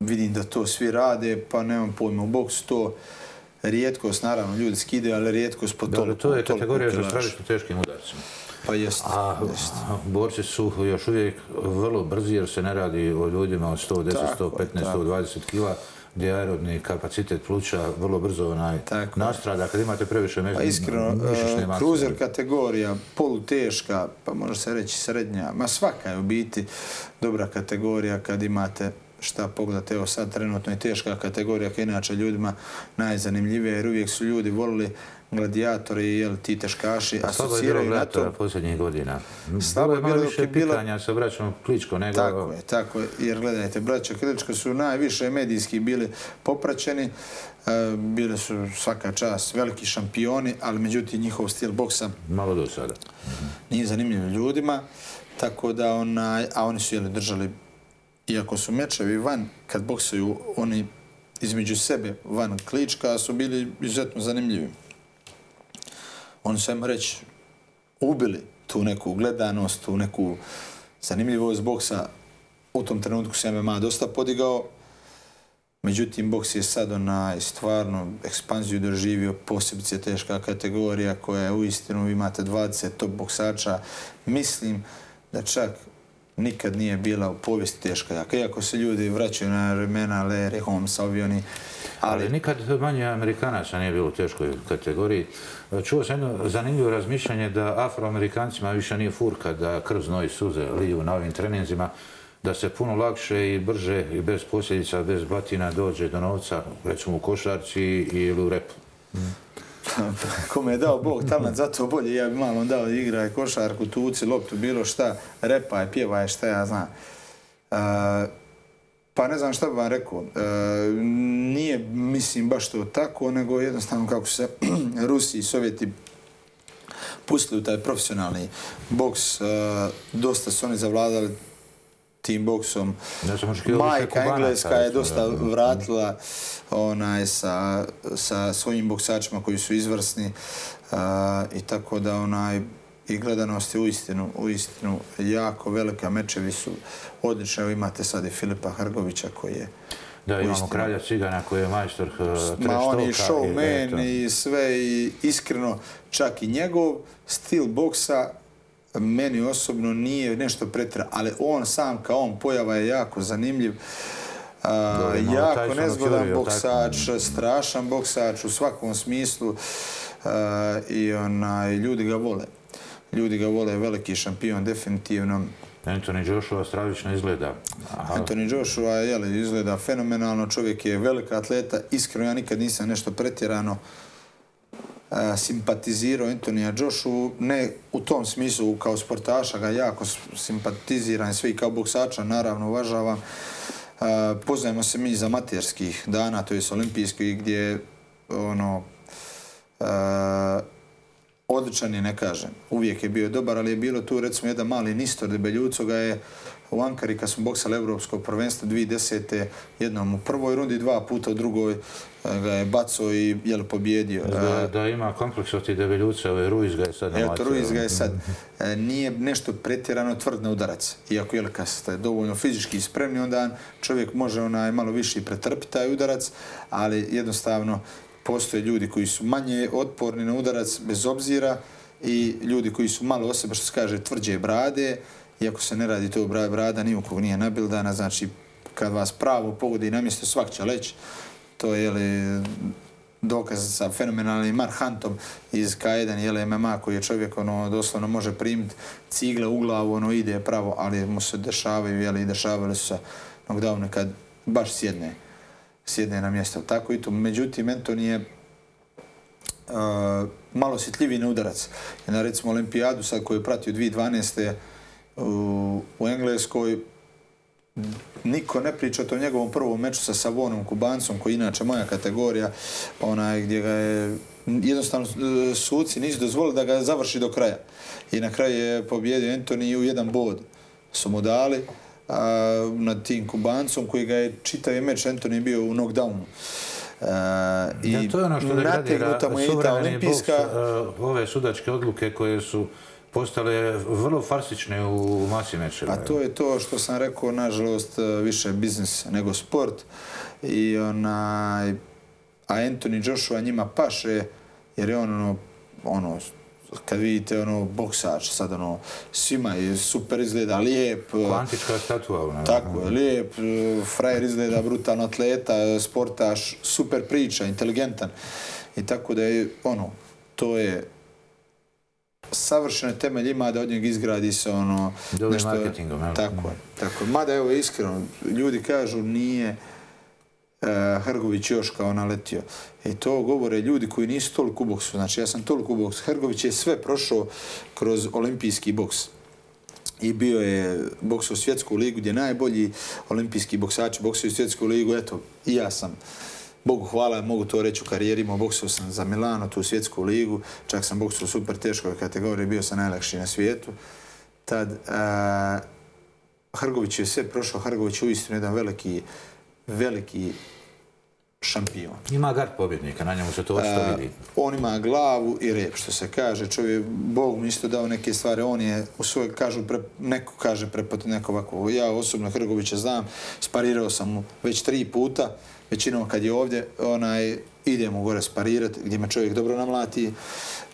Vidim da to svi rade, pa nemam pojma u boksu to rijetkost, naravno ljudi skide, ali rijetkost po Dobro, toliko. to je kategorija za kilaža. stravično teškim udarcima. Pa jest. A jest. borci su još uvijek vrlo brzi jer se ne radi o ljudima od 110, Tako je, 115, tako. 120 kila gdje aerobni kapacitet pluća vrlo brzo onaj Tako nastrada. Kad imate previše Pa među iskreno, mišićne e, mase. cruiser kategorija, poluteška, pa može se reći srednja, ma svaka je u biti dobra kategorija kad imate šta pogledate, evo sad trenutno je teška kategorija koja je inače ljudima najzanimljivija jer uvijek su ljudi volili gladijatori, jel, ti teškaši, Pa slabo je bilo asociraju na to. posljednjih godina. Slabo Bilo je je malo bilo više je bila- pitanja sa braćom Kličko nego... Tako je, tako je, jer gledajte, braća Kriličko su najviše medijski bili popraćeni, e, bili su svaka čast veliki šampioni, ali međutim njihov stil boksa Malo do sada. nije zanimljiv ljudima, tako da onaj, a oni su jeli držali, iako su mečevi van, kad boksaju oni između sebe van klička, su bili izuzetno zanimljivi. Oni sam ajmo reći, ubili tu neku gledanost, tu neku zanimljivost boksa. U tom trenutku se MMA dosta podigao, Međutim, boks je sad onaj stvarno ekspanziju doživio, posebice teška kategorija koja je uistinu, vi imate 20 top boksača. Mislim da čak nikad nije bila u povijesti teška jaka. Iako se ljudi vraćaju na vremena Larry Holmes, ovi oni, Ali ali nikad manje Amerikanaca nije bilo u teškoj kategoriji. Čuo sam jedno zanimljivo razmišljanje da afroamerikancima više nije furka da krv znoji suze liju na ovim treninzima, da se puno lakše i brže i bez posljedica, bez batina dođe do novca, recimo u košarci ili u repu. <laughs> kome je dao Bog talent, zato bolje ja bi malo dao da igra košarku, tuci, loptu, bilo šta, repaj, pjevaj, šta ja znam. Uh, pa ne znam šta bi vam rekao. Uh, nije, mislim, baš to tako, nego jednostavno kako se <clears throat> Rusi i Sovjeti pustili u taj profesionalni boks, uh, dosta su oni zavladali tim boksom. Ja Majka Engleska je dosta vratila onaj, sa, sa svojim boksačima koji su izvrsni a, i tako da onaj i gledanost je uistinu, uistinu jako velika. Mečevi su odlični. Evo imate sad i Filipa Hrgovića koji je Da, imamo uistinu- kralja Cigana koji je majstor uh, trash Ma on je talka i showman i sve i iskreno čak i njegov stil boksa meni osobno nije nešto pretra, ali on sam kao on pojava je jako zanimljiv. A, malo jako nezgodan boksač, strašan boksač u svakom smislu a, i onaj, ljudi ga vole. Ljudi ga vole, veliki šampion definitivno. Anthony Joshua stravično izgleda. Aha, Anthony Joshua jeli, izgleda fenomenalno, čovjek je velika atleta, iskreno ja nikad nisam nešto pretjerano simpatizirao Antonija Joshua, ne u tom smislu kao sportaša ga jako simpatiziram, svi kao boksača naravno uvažavam. A, Poznajemo se mi iz amaterskih dana, to je olimpijskih, gdje ono, a, odličan je, ne kažem. Uvijek je bio dobar, ali je bilo tu recimo jedan mali Nistor Debeljuco ga je u Ankari kad smo boksali Evropsko prvenstvo 2010. jednom u prvoj rundi, dva puta u drugoj eh, ga je baco i jel pobjedio. Da, Eh, da ima kompleks od tih debeljuca, ovaj Ruiz ga je sad Eto, namatio. Ruiz ga je sad. eh, Nije nešto pretjerano tvrd na udarac. Iako je kad ste dovoljno fizički spremni, onda čovjek može onaj malo više i pretrpiti taj udarac, ali jednostavno postoje ljudi koji su manje otporni na udarac bez obzira i ljudi koji su malo osobe, što se kaže, tvrđe brade, iako se ne radi to brada, brada, nijukog nije nabildana, znači kad vas pravo pogodi na mjesto, svak će leći. To je li, dokaz sa fenomenalnim Mark Huntom iz K1 jele MMA koji je čovjek ono doslovno može primiti cigle u glavu, ono ide pravo, ali mu se dešavaju, jele, i dešavali su se knockdowne kad baš sjedne sjedne na mjesto. Tako i to. Međutim, Anthony je uh, eh, malo osjetljiviji na udarac. I na recimo olimpijadu sad koju je pratio 2012. u, eh, u Engleskoj, niko ne priča o tom njegovom prvom meču sa Savonom Kubancom, koji je inače moja kategorija, onaj gdje ga je jednostavno eh, suci nisu dozvolili da ga završi do kraja. I na kraju je pobjedio Anthony u jedan bod su mu dali a, nad tim Kubancom koji ga je čitav meč Anthony bio u knockdownu. Uh, i Ja, to je ono što degradira je suvremeni boks, uh, ove sudačke odluke koje su postale vrlo farsične u masi mečeva. A to je to što sam rekao, nažalost, više biznis nego sport. I onaj, a Anthony Joshua njima paše, jer je on ono, ono kad vidite ono boksač sad ono svima je super izgleda lijep Kvantička statua. Ono. tako je lijep frajer izgleda brutalno atleta sportaš super priča inteligentan i tako da je ono to je savršene temelj ima da od njega izgradi se ono Dobrim marketingom, jel? tako je tako je mada evo iskreno ljudi kažu nije uh, E, Hrgović još kao naletio. I to govore ljudi koji nisu toliko u boksu. Znači, ja sam toliko u boksu. Hrgović je sve prošao kroz olimpijski boks. I bio je boksao svjetsku ligu gdje najbolji olimpijski boksači boksaju svjetsku ligu. Eto, i ja sam Bogu hvala, mogu to reći u karijeri, imao boksao sam za Milano, tu svjetsku ligu, čak sam boksao u super teškoj kategoriji, bio sam najlakši na svijetu. Tad, a, Hrgović je sve prošao, Hrgović je uistinu jedan veliki, veliki šampion. Ima gard pobjednika, na njemu se to očito vidi. On ima glavu i rep, što se kaže. Čovjek, Bog mu isto dao neke stvari. On je u svoj, kažu, pre, neko kaže prepot neko ovako. Ja osobno Hrgovića znam, sparirao sam mu već tri puta. Većinom kad je ovdje, onaj, idemo gore sparirati, gdje me čovjek dobro namlati.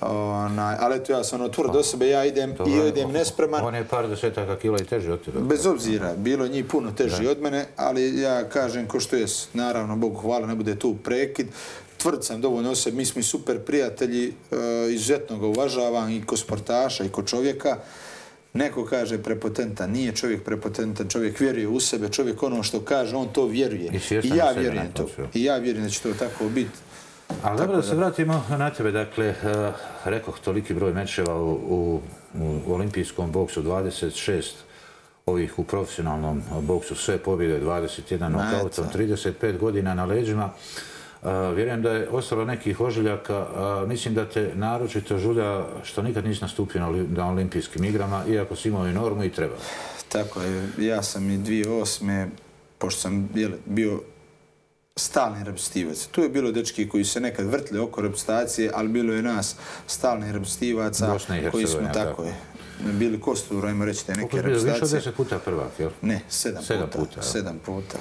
Onaj, ali eto, ja sam ono tvrd do sebe, ja idem Dobro, i idem nespreman. On je par desetaka kila i teži od tebe. Bez obzira, bilo njih puno teži od mene, ali ja kažem ko što je, naravno, Bogu hvala, ne bude tu prekid. Tvrd sam dovoljno o sebi, mi smo i super prijatelji, e, izuzetno ga uvažavam i ko sportaša i ko čovjeka. Neko kaže prepotentan, nije čovjek prepotentan, čovjek vjeruje u sebe, čovjek ono što kaže, on to vjeruje. I I ja vjerujem to. I ja vjerujem da će to tako biti. Ali dobro da se vratimo na tebe. Dakle, uh, rekoh toliki broj mečeva u, u, u olimpijskom boksu, 26 ovih u profesionalnom boksu, sve pobjede, 21 nokautom, 35 godina na leđima. Uh, vjerujem da je ostalo nekih ožiljaka. Mislim da te naročito žulja što nikad nisi nastupio na, oli- na olimpijskim igrama, iako si imao i normu i treba. Tako je, ja sam i 2008. pošto sam bio stalni repstivac. Tu je bilo dečki koji se nekad vrtili oko repstacije, ali bilo je nas stalni repstivaca koji smo tako je. Bili kostur, ajmo reći te neke Koliko je bilo? Više od deset puta prvak, jel? Ne, sedam, Sedam puta. puta, sedam puta.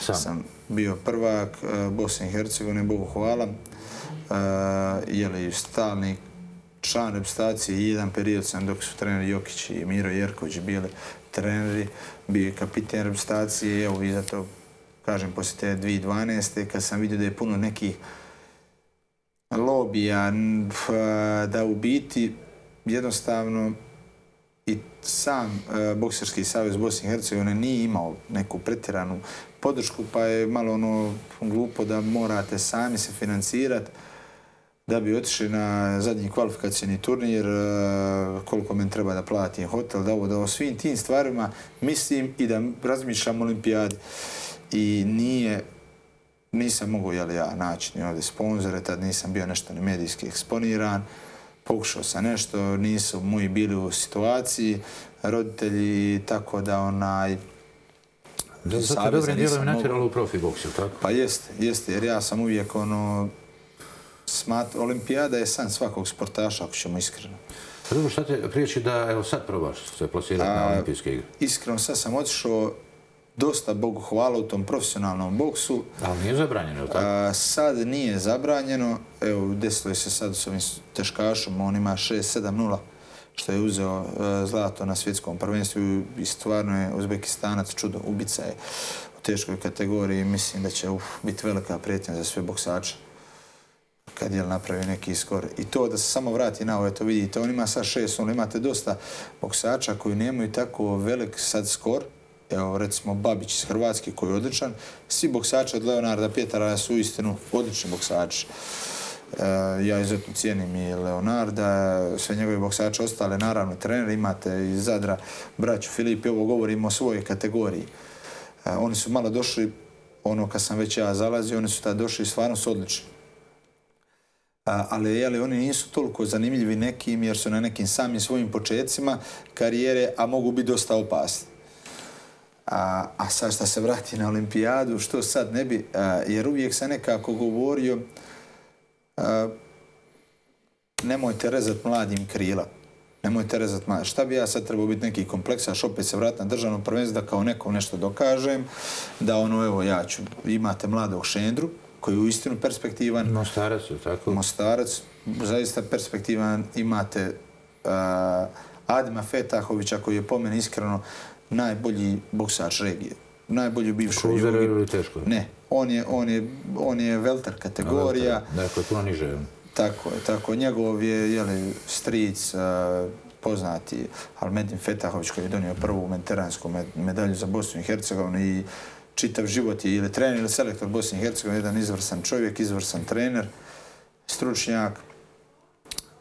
Sam. Sam bio prvak eh, Bosne i Hercegovine, Bogu hvala. Uh, jeli, stalni član reprezentacije i jedan period sam dok su treneri Jokić i Miro Jerković bili treneri, bio je kapiten reprezentacije evo i zato kažem poslije te 2012. kad sam vidio da je puno nekih lobija da u biti jednostavno i sam e, Bokserski savez Bosne i Hercegovine nije imao neku pretjeranu podršku, pa je malo ono glupo da morate sami se financirati da bi otišli na zadnji kvalifikacijni turnir, e, koliko men treba da platim hotel, da ovo, da o svim tim stvarima mislim i da razmišljam o olimpijadi. I nije, nisam mogu jel, ja naći ni ovdje sponzore, tad nisam bio nešto ni medijski eksponiran, pokušao sam nešto, nisu moji bili u situaciji, roditelji, tako da onaj, Da, zato dobrim dijelom nisam je natjeralo u profi boksu, tako? Pa jeste, jeste, jer ja sam uvijek ono, smat, olimpijada je san svakog sportaša, ako ćemo iskreno. Dobro, šta te priječi da evo sad probaš se plasirati na olimpijske igre? Iskreno, sad sam otišao dosta, Bogu hvala, u tom profesionalnom boksu. Ali nije zabranjeno, jel tako? A, sad nije zabranjeno, evo, desilo je se sad s ovim teškašom, on ima 6-7-0, što je uzeo e, zlato na svjetskom prvenstvu i stvarno je Uzbekistanac čudo, ubica je u teškoj kategoriji mislim da će uf, biti velika prijetnja za sve boksače kad je napravi neki skor. I to da se samo vrati na ovo, eto vidite, on ima sad 6 0 imate dosta boksača koji nemaju tako velik sad skor, evo recimo Babić iz Hrvatske koji je odličan, svi boksači od Leonarda Pjetara su istinu odlični boksači. E, ja izuzetno cijenim i Leonarda, sve njegove boksače ostale, naravno trener imate iz Zadra, braću Filip, ovo govorimo o svojoj kategoriji. E, oni su malo došli, ono kad sam već ja zalazio, oni su tad došli i stvarno su odlični. A, ali jeli, oni nisu toliko zanimljivi nekim jer su na nekim samim svojim početcima karijere, a mogu biti dosta opasni. A, a sad što se vrati na olimpijadu, što sad ne bi, a, jer uvijek sam nekako govorio a, nemojte rezat mladim krila. Nemojte rezat mladim. Šta bi ja sad trebao biti neki kompleksaš, opet se vrati na državno prvenstvo da kao nekom nešto dokažem, da ono, evo, ja ću, imate mladog Šendru, koji je u istinu perspektivan, Mostarac, jel tako? Mostarac, zaista perspektivan, imate uh, Adima Fetahovića koji je po meni iskreno najbolji boksač regije. Najbolji u bivšoj Kruzer Jugi. ili teško? Ne, on je, on je, on je welter kategorija. Dakle, puno niže. Tako je, tako. Njegov je, jeli, stric, uh, poznati Almedin Fetahović koji je donio prvu mediteransku med- medalju za Bosnu i Hercegovinu i čitav život je ili trener ili selektor Bosne i Hercegovine, jedan izvrsan čovjek, izvrsan trener, stručnjak.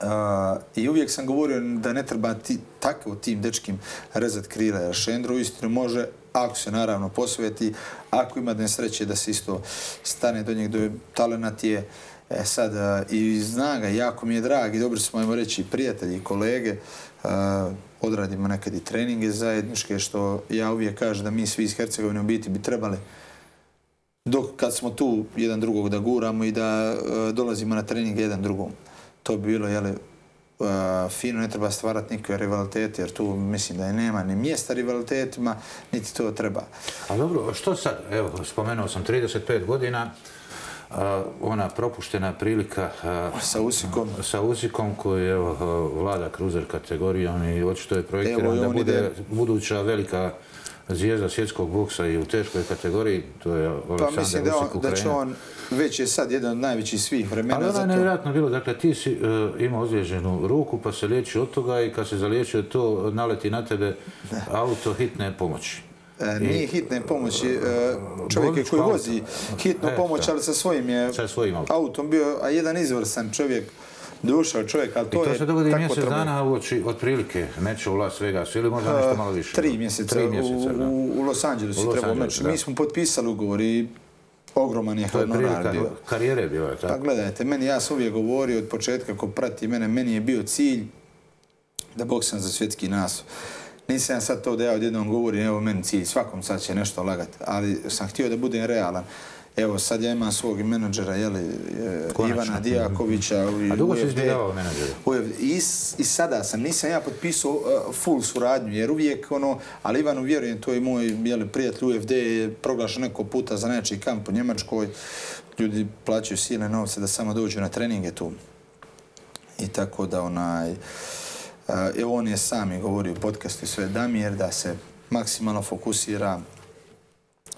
Uh, I uvijek sam govorio da ne treba ti, tako tim dečkim rezat krila, jer Šendro istinu može, ako se naravno posveti, ako ima den sreće da se isto stane do njeg, do talenat je, e, sad, uh, i zna ga, jako mi je drag i dobro smo, ajmo reći, prijatelji i kolege, uh, odradimo nekad i treninge zajedničke, što ja uvijek kažem da mi svi iz Hercegovine u biti bi trebali dok kad smo tu jedan drugog da guramo i da uh, dolazimo na treninge jedan drugom. To bi bilo, jeli, uh, fino, ne treba stvarati nikakve rivalitete, jer tu mislim da je nema ni mjesta rivalitetima, niti to treba. A dobro, što sad? Evo, spomenuo sam 35 godina, a, ona propuštena prilika a, Sa Usikom. sa Usikom koji evo, a, vlada kruzer kategorijom i očito je projektiran da bude ide- buduća velika zvijezda svjetskog boksa i u teškoj kategoriji, to je Pa Aleksandar mislim da, Usik on, da će Ukrajina. on, već je sad jedan od najvećih svih vremena Ali ono za je to. nevjerojatno bilo, dakle ti si uh, imao ozlijeđenu ruku pa se liječi od toga i kad se zaliječio to naleti na tebe auto hitne pomoći. E, nije hitne pomoći, e, čovjek je koji vozi hitnu E, pomoć, da. ali sa svojim je Sa svojim autom. autom bio, a jedan izvrsan čovjek, duša čovjek, ali to, To, to je se dogodi tako mjesec dana uoči otprilike meča u Las Vegasu ili možda nešto malo više. Tri mjeseca, Tri mjeseca, u, da. u, u Los Angelesu U Los trebao meč. Mi smo potpisali ugovor i ogroman je To je honorar prilika bio. karijere bio je Pa tako. gledajte, meni ja sam uvijek govorio od početka ko prati mene, meni je bio cilj da boksam za svjetski naslov. nisam ja sad to da ja odjednom govorim, evo meni cilj, svakom sad će nešto lagati, ali sam htio da budem realan. Evo, sad ja imam svog menadžera, jeli, e, Konačno. Ivana Dijakovića. A dugo si izbjegavao menadžera? I, I sada sam, nisam ja potpisao uh, full suradnju, jer uvijek ono, ali Ivanu vjerujem, to je moj jeli, prijatelj UFD, je proglašen neko puta za nečiji kamp u Njemačkoj. Ljudi plaćaju silne novce da samo dođu na treninge tu. I tako da onaj... Uh, evo on je sam i govorio u podcastu sve Damir da se maksimalno fokusira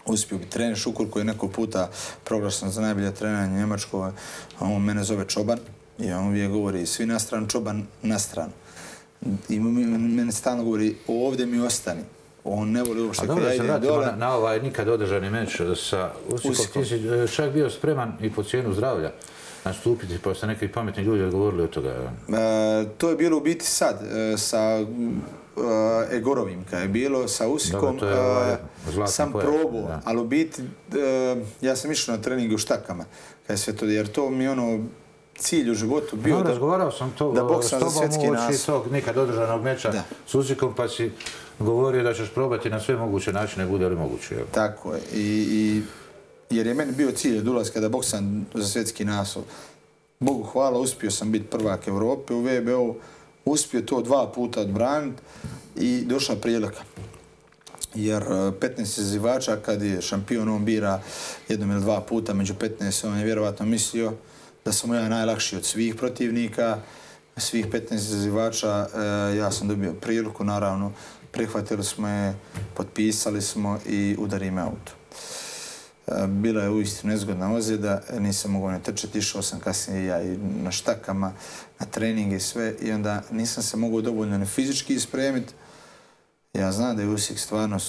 uspio bi trener Šukur koji je neko puta proglašen za najbolje trenera Njemačkoj, on mene zove Čoban i on uvijek govori svi na stranu, Čoban na stranu. I mene stalno govori ovdje mi ostani. On ne voli uopšte kada ja idem dole. Na, na ovaj nikad održani meč sa Usikom. Ti si e, čak bio spreman i po cijenu zdravlja nastupiti, pa ste neki pametni ljudi odgovorili od toga. E, to je bilo u biti sad, e, sa uh, Egorovim kad je bilo sa Usikom, Dobre, ovaj uh, sam probao, ali u biti uh, ja sam išao na trening u štakama, kad je sve to, jer to mi ono cilj u životu bio no, da, razgovarao sam to, da boksam za svjetski nas. S tog nikad održanog meča da. s Usikom, pa si govorio da ćeš probati na sve moguće načine, bude li moguće. Evo. Tako je. I, i, jer je meni bio cilj od ulaska da boksam za svjetski naslov. Bogu hvala, uspio sam biti prvak Evrope u VBO, uspio to dva puta odbraniti i došla prilika. Jer e, 15 izazivača, kad je šampion, on bira jednom ili dva puta među 15, on je vjerovatno mislio da sam ja najlakši od svih protivnika, svih 15 izazivača, e, ja sam dobio priliku, naravno, prihvatili smo je, potpisali smo i udari me auto. Bila je uistinu nezgodna ozljeda, nisam mogao ne trčati, išao sam kasnije ja i na štakama, na treninge i sve i onda nisam se mogao dovoljno ne fizički ispremiti. Ja znam da je Usik stvarno,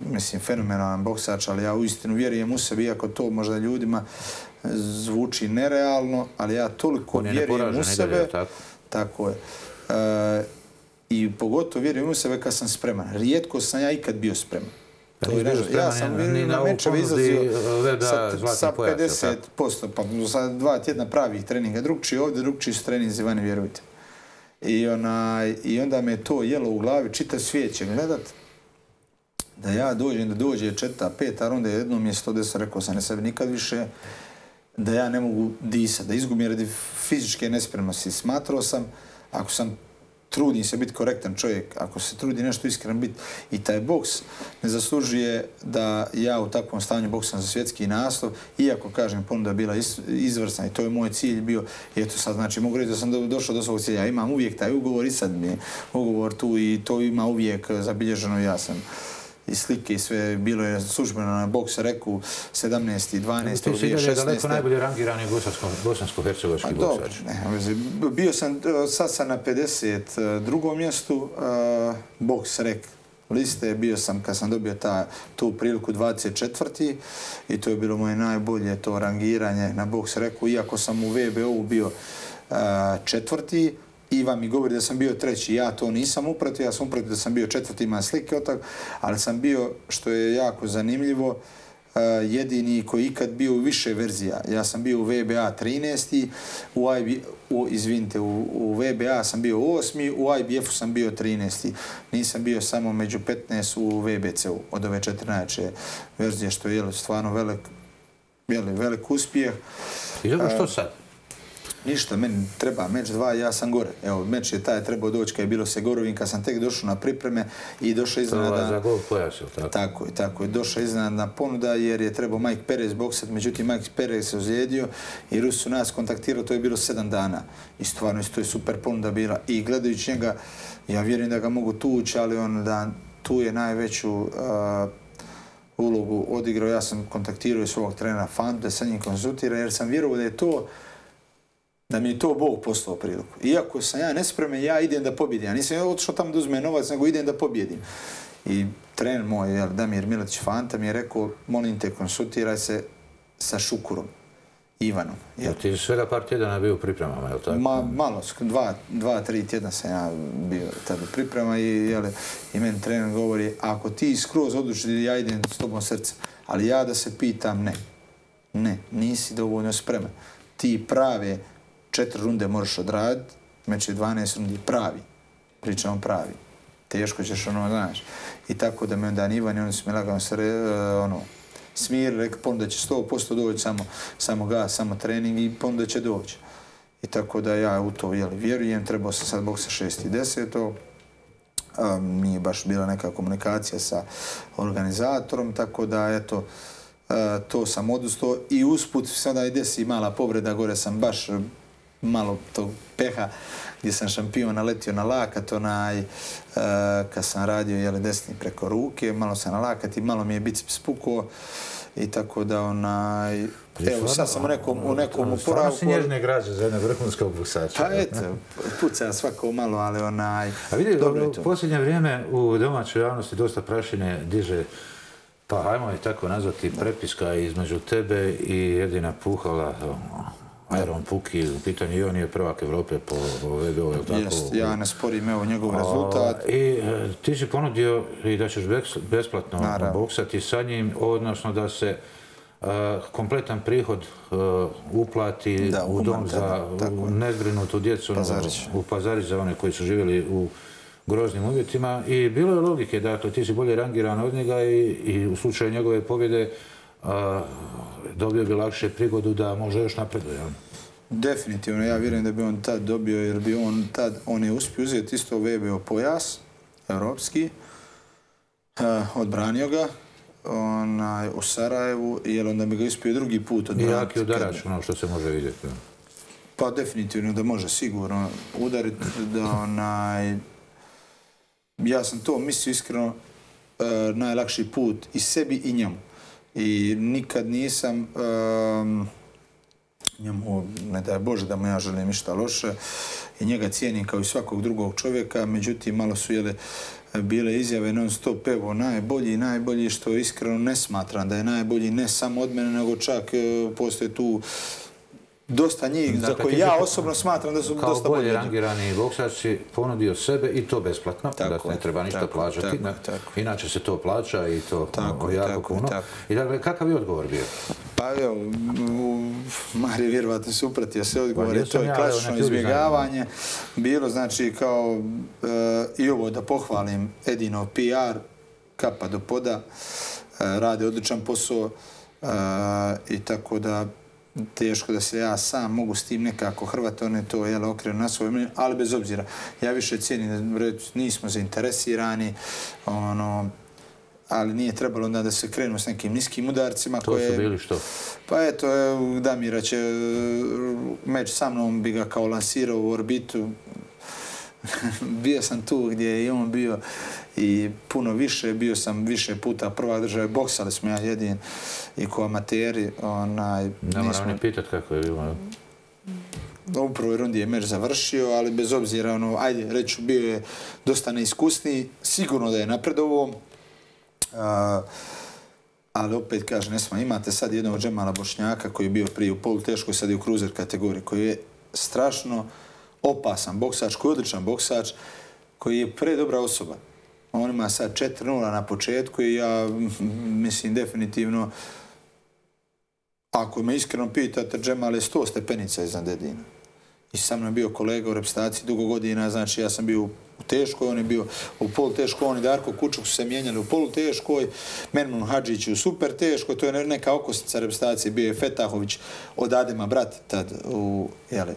mislim, fenomenalan boksač, ali ja uistinu vjerujem u sebi, iako to možda ljudima zvuči nerealno, ali ja toliko vjerujem u sebe. Dalje, tako. tako je. E, I pogotovo vjerujem u sebe kad sam spreman. Rijetko sam ja ikad bio spreman. To je nešto, ja sam ni na, mečeve izlazio sa, sa 50%, pa za dva tjedna pravih treninga. Drugči ovdje, drugči su treninzi vani, vjerujte. I, onaj, I onda me to jelo u glavi, čita svijet će gledat, da ja dođem, da dođe četa, peta ronda, jedno mjesto gdje sam rekao sam ne sebi nikad više, da ja ne mogu disat, da izgubim radi fizičke nespremnosti. Smatrao sam, ako sam trudim se biti korektan čovjek, ako se trudi nešto iskren biti i taj boks ne zaslužuje da ja u takvom stanju boksam za svjetski naslov, iako kažem ponuda bila izvrsna i to je moj cilj bio, i eto sad znači mogu reći da sam došao do svog cilja, imam uvijek taj ugovor i sad mi je ugovor tu i to ima uvijek zabilježeno ja sam i slike i sve, bilo je službeno na boks reku 17. i 12. Ti si dalje daleko najbolje rangirani bosansko-hercegovački pa boksač. Bio sam, sad sam na 52. mjestu, uh, boks rek liste, bio sam kad sam dobio ta, tu priliku 24. i to je bilo moje najbolje to rangiranje na boks reku, iako sam u VBO bio uh, četvrti, Iva mi govori da sam bio treći, ja to nisam upratio, ja sam upratio da sam bio četvrti, ima slike od toga, ali sam bio, što je jako zanimljivo, uh, jedini koji ikad bio u više verzija. Ja sam bio u VBA 13. U, IB, u, izvinite, u, u VBA sam bio 8. U IBF-u sam bio 13. Nisam bio samo među 15 u VBC-u od ove četiri najjače verzije, što je stvarno velik, velik uspjeh. I dobro, što sad? Ništa, meni treba meč dva, ja sam gore. Evo, meč je taj trebao doći kad je bilo se gorovin, kad sam tek došao na pripreme i došao iznenada... Je za gol pojas, tako? Tako je, tako je. Došao iznenadna ponuda jer je trebao Mike Perez boksat, međutim Mike Perez se ozlijedio i Rus su nas kontaktirao, to je bilo sedam dana. I stvarno, to je super ponuda bila. I gledajući njega, ja vjerujem da ga mogu tući, ali on da tu je najveću uh, ulogu odigrao. Ja sam kontaktirao svog trenera Fantu da sa njim konzultira jer sam vjerovao da je to da mi to Bog poslao priliku. Iako sam ja nespremen, ja idem da pobjedim. Ja nisam otišao tamo da uzme novac, nego idem da pobjedim. I trener moj, jel, Damir Miletić Fanta, mi je rekao, molim te, konsultiraj se sa Šukurom, Ivanom. Jel? Ti svega par tjedana bio u pripremama, je li tako? Ma, malo, dva, dva, tri tjedna sam ja bio tada u priprema i, jel, i meni trener govori, ako ti skroz odlučiš ja idem s tobom srce, ali ja da se pitam, ne. Ne, nisi dovoljno spreman. Ti prave četiri runde moraš odraditi, meč je 12 rundi pravi. Pričamo pravi. teško ćeš ono, znaš. I tako da me onda Ivan i oni su mi lagano sre, eh, ono, smir, rekao, ponuda pa će 100% doći, samo, samo gas, samo trening i pa ponuda će doći. I tako da ja u to jeli, vjerujem, trebao sam sad boksa 6 i 10 um, nije baš bila neka komunikacija sa organizatorom, tako da eto, uh, to sam odustao i usput sada i desi mala povreda, gore sam baš malo tog peha gdje sam šampion naletio na lakat, onaj, uh, kad sam radio jeli, desni preko ruke, malo sam na lakat i malo mi je biceps pukao i tako da onaj... Evo, sad sam u nekom, u nekom uporavku. Stvarno si nježne građe za jednog vrhunskog buksača. Pa eto, puca svako malo, ali onaj... A vidi, u posljednje vrijeme u domaćoj javnosti dosta prašine diže pa hajmo je tako nazvati prepiska između tebe i jedina puhala Iron Puki, u pitanju i on je prvak Evrope po VBO, je li tako? Jest, ja ne sporim evo njegov rezultat. I e, ti si ponudio i da ćeš besplatno boksati sa njim, odnosno da se e, kompletan prihod e, uplati u dom za nezbrinutu djecu u Pazarić za one koji su živjeli u groznim uvjetima. I bilo je logike, dakle, ti si bolje rangiran od njega i u slučaju njegove pobjede dobio bi lakše prigodu da može još napreduje. Definitivno, ja vjerujem da bi on tad dobio, jer bi on tad, on je uspio uzeti isto VBO pojas, evropski, odbranio ga onaj, u Sarajevu, jer onda bi ga uspio drugi put odbraniti. I jaki udarač, ono što se može vidjeti. Pa definitivno da može sigurno udariti, da onaj... Ja sam to mislio iskreno najlakši put i sebi i njemu i nikad nisam um, njemu, ne daj Bože da mu ja želim ništa loše i njega cijenim kao i svakog drugog čovjeka, međutim malo su jele bile izjave non stop evo najbolji najbolji što iskreno ne smatram da je najbolji ne samo od mene nego čak e, postoje tu dosta njih dakle, za koje ja osobno smatram da su kao dosta bolji. Kao bolje rangirani boksač si ponudio sebe i to besplatno, tako, dakle ne treba ništa tako, plaćati. Tako, tako. Inače se to plaća i to tako, jako tako, puno. Tako. I dakle, kakav je odgovor bio? Pa evo, Marije vjerovatno se upratio sve odgovore, pa, to je klasično ja, izbjegavanje. Bilo znači kao uh, i ovo da pohvalim Edino PR, kapa do poda, uh, rade odličan posao uh, i tako da teško da se ja sam mogu s tim nekako hrvati, one to jel, okrenu na svoj mljenju, ali bez obzira, ja više cijenim da nismo zainteresirani, ono, ali nije trebalo onda da se krenu s nekim niskim udarcima. To koje, su bili što? Pa eto, Damira će meč sa mnom bi ga kao lansirao u orbitu. <laughs> bio sam tu gdje je on bio i puno više, bio sam više puta prva država, boksali smo ja jedin i ko amateri. Onaj, ne moram ni pitat kako je bilo. U prvoj rundi je meč završio, ali bez obzira, ono, ajde, reću, bio je dosta neiskusniji, sigurno da je napredovo. Uh, ali opet kaže, ne smo, imate sad jednog džemala Bošnjaka koji je bio prije u polu teškoj, sad je u cruiser kategoriji, koji je strašno opasan boksač, koji je odličan boksač, koji je pre dobra osoba on ima sad 4-0 na početku i ja mislim definitivno ako me iskreno pitate Džemal je 100 stepenica iznad Dedina. I sa mnom je bio kolega u repstaciji dugo godina, znači ja sam bio u teškoj, on je bio u polu teškoj, on i Darko Kučuk su se mijenjali u polu teškoj, Menmun Hadžić u super teškoj, to je neka okosnica repstacije, bio je Fetahović od Adema, brat, tad u, jeli,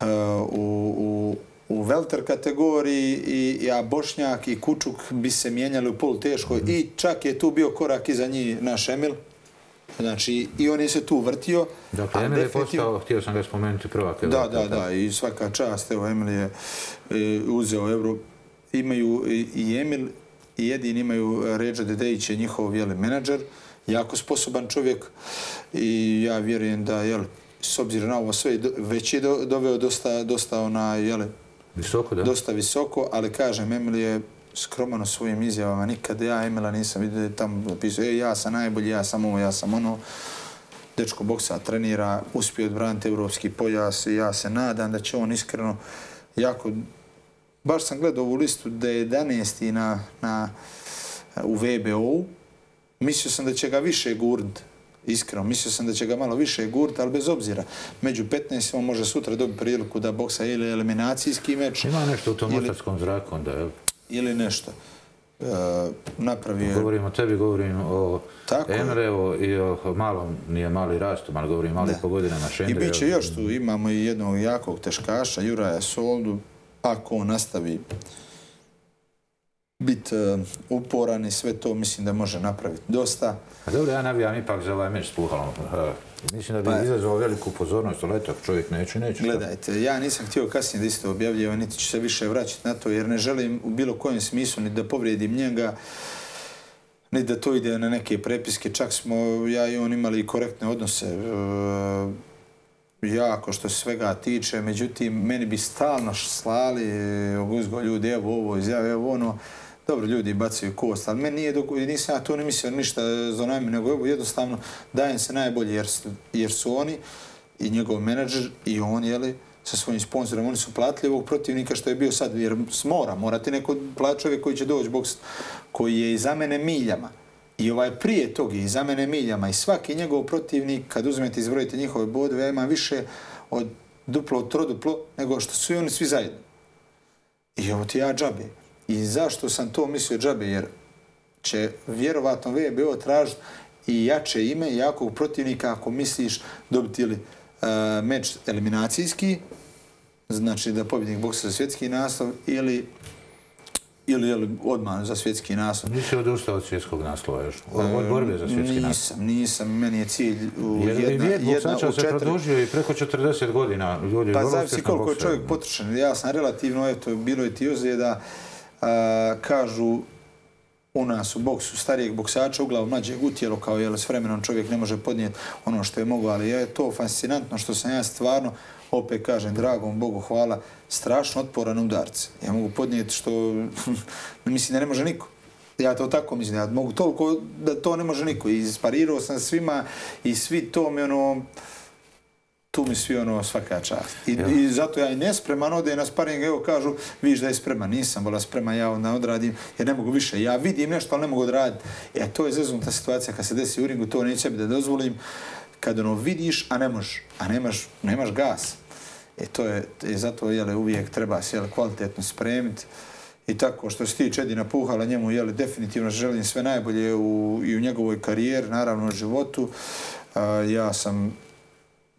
e, u, u, u welter kategoriji i ja Bošnjak i Kučuk bi se mijenjali u pol teškoj mm -hmm. i čak je tu bio korak iza njih naš Emil. Znači, i on je se tu vrtio. Dakle, Emil je postao, htio sam ga spomenuti prvak. Da, da, da, i svaka čast, evo, Emil je e, uzeo Euro. Imaju i Emil i jedin imaju Ređa Dedejić je njihov, jeli, menadžer, jako sposoban čovjek i ja vjerujem da, jel, s obzirom na ovo sve, već je doveo dosta, dosta ona, jel, Visoko, da. Dosta visoko, ali kažem, Emil je skroman u svojim izjavama. Nikad ja Emila nisam vidio da je tamo pisao, e, ja sam najbolji, ja sam ovo, ja sam ono. Dečko boksa trenira, uspio odbraniti evropski pojas i ja se nadam da će on iskreno jako... Baš sam gledao ovu listu da je 11. na, na, u VBO-u. Mislio sam da će ga više gurd Iskreno, mislio sam da će ga malo više gurti, ali bez obzira. Među 15 on može sutra dobiti priliku da boksa ili eliminacijski meč. Ima nešto u tom otarskom zraku onda, jel? Ili nešto. E, napravio... Govorim o tebi, govorim o Emreo i o malom, nije mali rastom, ali govorim mali po godinama Šendre. I bit će još tu, imamo i jednog jakog teškaša, Juraja Soldu, ako on nastavi biti uh, uporan i sve to mislim da može napraviti dosta. A dobro, ja navijam ipak za ovaj meč s Puhalom. Mislim da bi pa, izazvao veliku pozornost, ali eto, čovjek neće, neće. Gledajte, ja nisam htio kasnije da isto objavljava, niti ću se više vraćati na to, jer ne želim u bilo kojem smislu ni da povrijedim njega, ni da to ide na neke prepiske. Čak smo ja i on imali korektne odnose. Uh, jako što se svega tiče, međutim, meni bi stalno slali oguzgo ljudi, evo ovo, izjave, evo ono, dobro, ljudi bacaju kost, ali meni nije dok, nisam ja to ne mislio ništa za najme, nego jednostavno dajem se najbolje jer, jer su oni i njegov menadžer i on, jeli, sa svojim sponsorom, oni su platili ovog protivnika što je bio sad, jer mora, morate neko plaćove koji će doći boks, koji je iza mene miljama. I ovaj prije tog je iza mene miljama i svaki njegov protivnik, kad uzmete i izbrojite njihove bodove, ima više od duplo, troduplo, nego što su i oni svi zajedno. I evo ti ja džabe. I zašto sam to mislio džabe? Jer će vjerovatno VBO tražiti i jače ime jakog protivnika ako misliš dobiti ili uh, meč eliminacijski, znači da pobjednik boksa za svjetski naslov ili ili, ili odmah za svjetski naslov. Nisi odustao od svjetskog naslova još? Od borbe za svjetski naslov? Nisam, nisam. Meni je cilj u Jer jedna, vijek jedna u četiri. se produžio i preko 40 godina. Ljudi, pa zavisi koliko je čovjek potrošen. Ja sam relativno, eto, bilo je ti da a, kažu u nas u boksu starijeg boksača, uglavnom mlađeg utjelo, kao jel, s vremenom čovjek ne može podnijeti ono što je mogao, ali je to fascinantno što sam ja stvarno, opet kažem, dragom Bogu hvala, strašno otporan udarce. Ja mogu podnijeti što <laughs> mislim da ne može niko. Ja to tako mislim, ja mogu toliko da to ne može niko. I sparirao sam svima i svi to mi ono, tu mi svi ono svaka čast. I, i zato ja i nespreman ode na sparing, evo kažu, vidiš da je spreman, nisam bila spreman, ja onda odradim, jer ne mogu više. Ja vidim nešto, ali ne mogu odraditi. E, to je zeznuta situacija kad se desi u ringu, to neće sebi da dozvolim. Kad ono vidiš, a ne možeš, a nemaš, nemaš gas. E, to je, i zato jele, uvijek treba se jele, kvalitetno spremiti. I tako, što se tiče Edina Puhala, njemu jele, definitivno želim sve najbolje u, i u njegovoj karijeri, naravno u životu. A, ja sam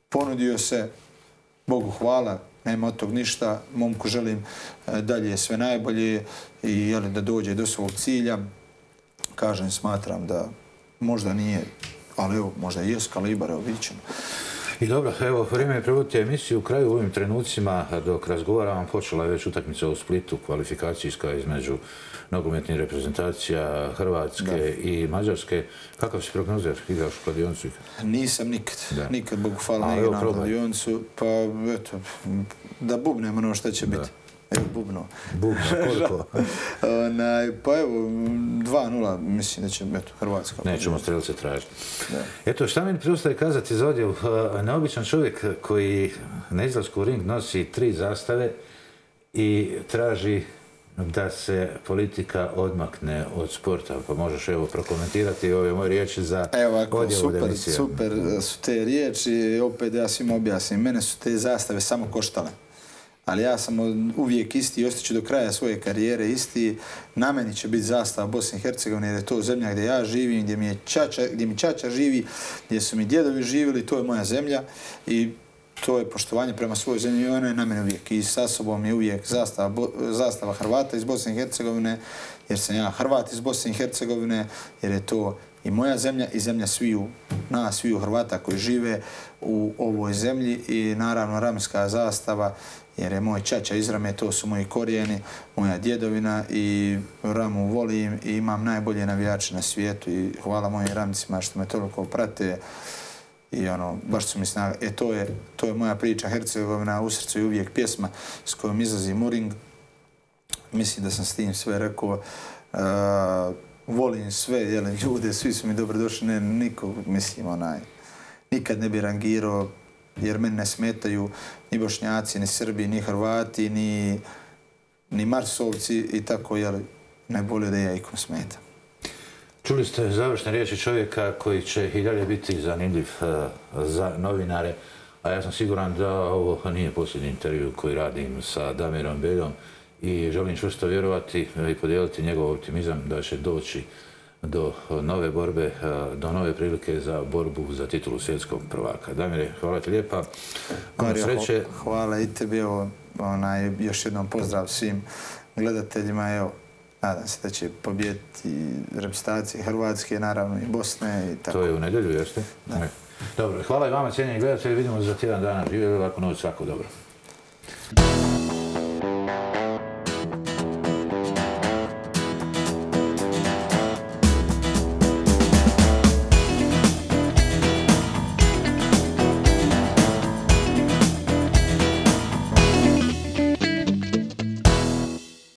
ponudio se, Bogu hvala, nema od tog ništa, momku želim e, dalje sve najbolje i jeli, da dođe do svog cilja. Kažem, smatram da možda nije, ali evo, možda i jes kalibar, evo vidit ćemo. I dobro, evo, vrijeme je prevoditi emisiju. U kraju u ovim trenucima, dok razgovaram, počela je već utakmica u Splitu, kvalifikacijska između nogometnih reprezentacija Hrvatske i Mađarske. Kakav si prognozer? Igraš u kladioncu? Nisam nikad. Nikad, Bogu hvala, ne igram u kladioncu. Pa, eto, da bubnem ono što će biti. Evo, bubno. Bubno, <laughs> koliko? Onaj, pa evo, 2-0, mislim da će, eto, Hrvatska. Nećemo strelce tražiti. Eto, šta mi preostaje kazati za odjev? Neobičan čovjek koji na izlasku u ring nosi tri zastave i traži da se politika odmakne od sporta. Pa možeš evo prokomentirati ove moje riječi za evo, ako, super, super su te riječi. Opet ja svima objasnim. Mene su te zastave samo koštale ali ja sam uvijek isti i ostaću do kraja svoje karijere isti. Na meni će biti zastava Bosne i Hercegovine jer je to zemlja gdje ja živim, gdje mi, je čača, gdje mi čača živi, gdje su mi djedovi živjeli, to je moja zemlja i to je poštovanje prema svojoj zemlji i ono je na meni uvijek. I sa sobom je uvijek zastava, bo, zastava Hrvata iz Bosne i Hercegovine, jer sam ja Hrvat iz Bosne i Hercegovine, jer je to i moja zemlja i zemlja sviju nas, sviju Hrvata koji žive u ovoj zemlji i naravno ramska zastava jer je moj čača iz Rame, to su moji korijeni, moja djedovina i Ramu volim i imam najbolje navijače na svijetu i hvala mojim ramcima što me toliko prate i ono, baš su mi snaga. E, to je, to je moja priča Hercegovina, u srcu i uvijek pjesma s kojom izlazi Muring. Mislim da sam s tim sve rekao. Uh, volim sve, jelen, ljude, svi su mi dobrodošli, ne, niko, mislim, onaj, nikad ne bi rangirao jer meni ne smetaju ni bošnjaci, ni srbi, ni hrvati, ni, ni marsovci i tako, jer najbolje da ja ikom smetam. Čuli ste završne riječi čovjeka koji će i dalje biti zanimljiv eh, za novinare, a ja sam siguran da ovo nije posljednji intervju koji radim sa Damirom Beljom i želim čvrsto vjerovati i podijeliti njegov optimizam da će doći do nove borbe, do nove prilike za borbu za titulu svjetskog prvaka. Damire, hvala ti lijepa. Puno Mario, sreće. hvala i tebi. Evo, onaj, još jednom pozdrav svim gledateljima. Evo, nadam se da će pobijeti reprezentacije Hrvatske, naravno i Bosne i tako. To je u nedjelju, jeste? Da. Dobro, hvala i vama, cijenjeni gledatelji. Vidimo se za tjedan dana. Živjeli lako noć, svako dobro.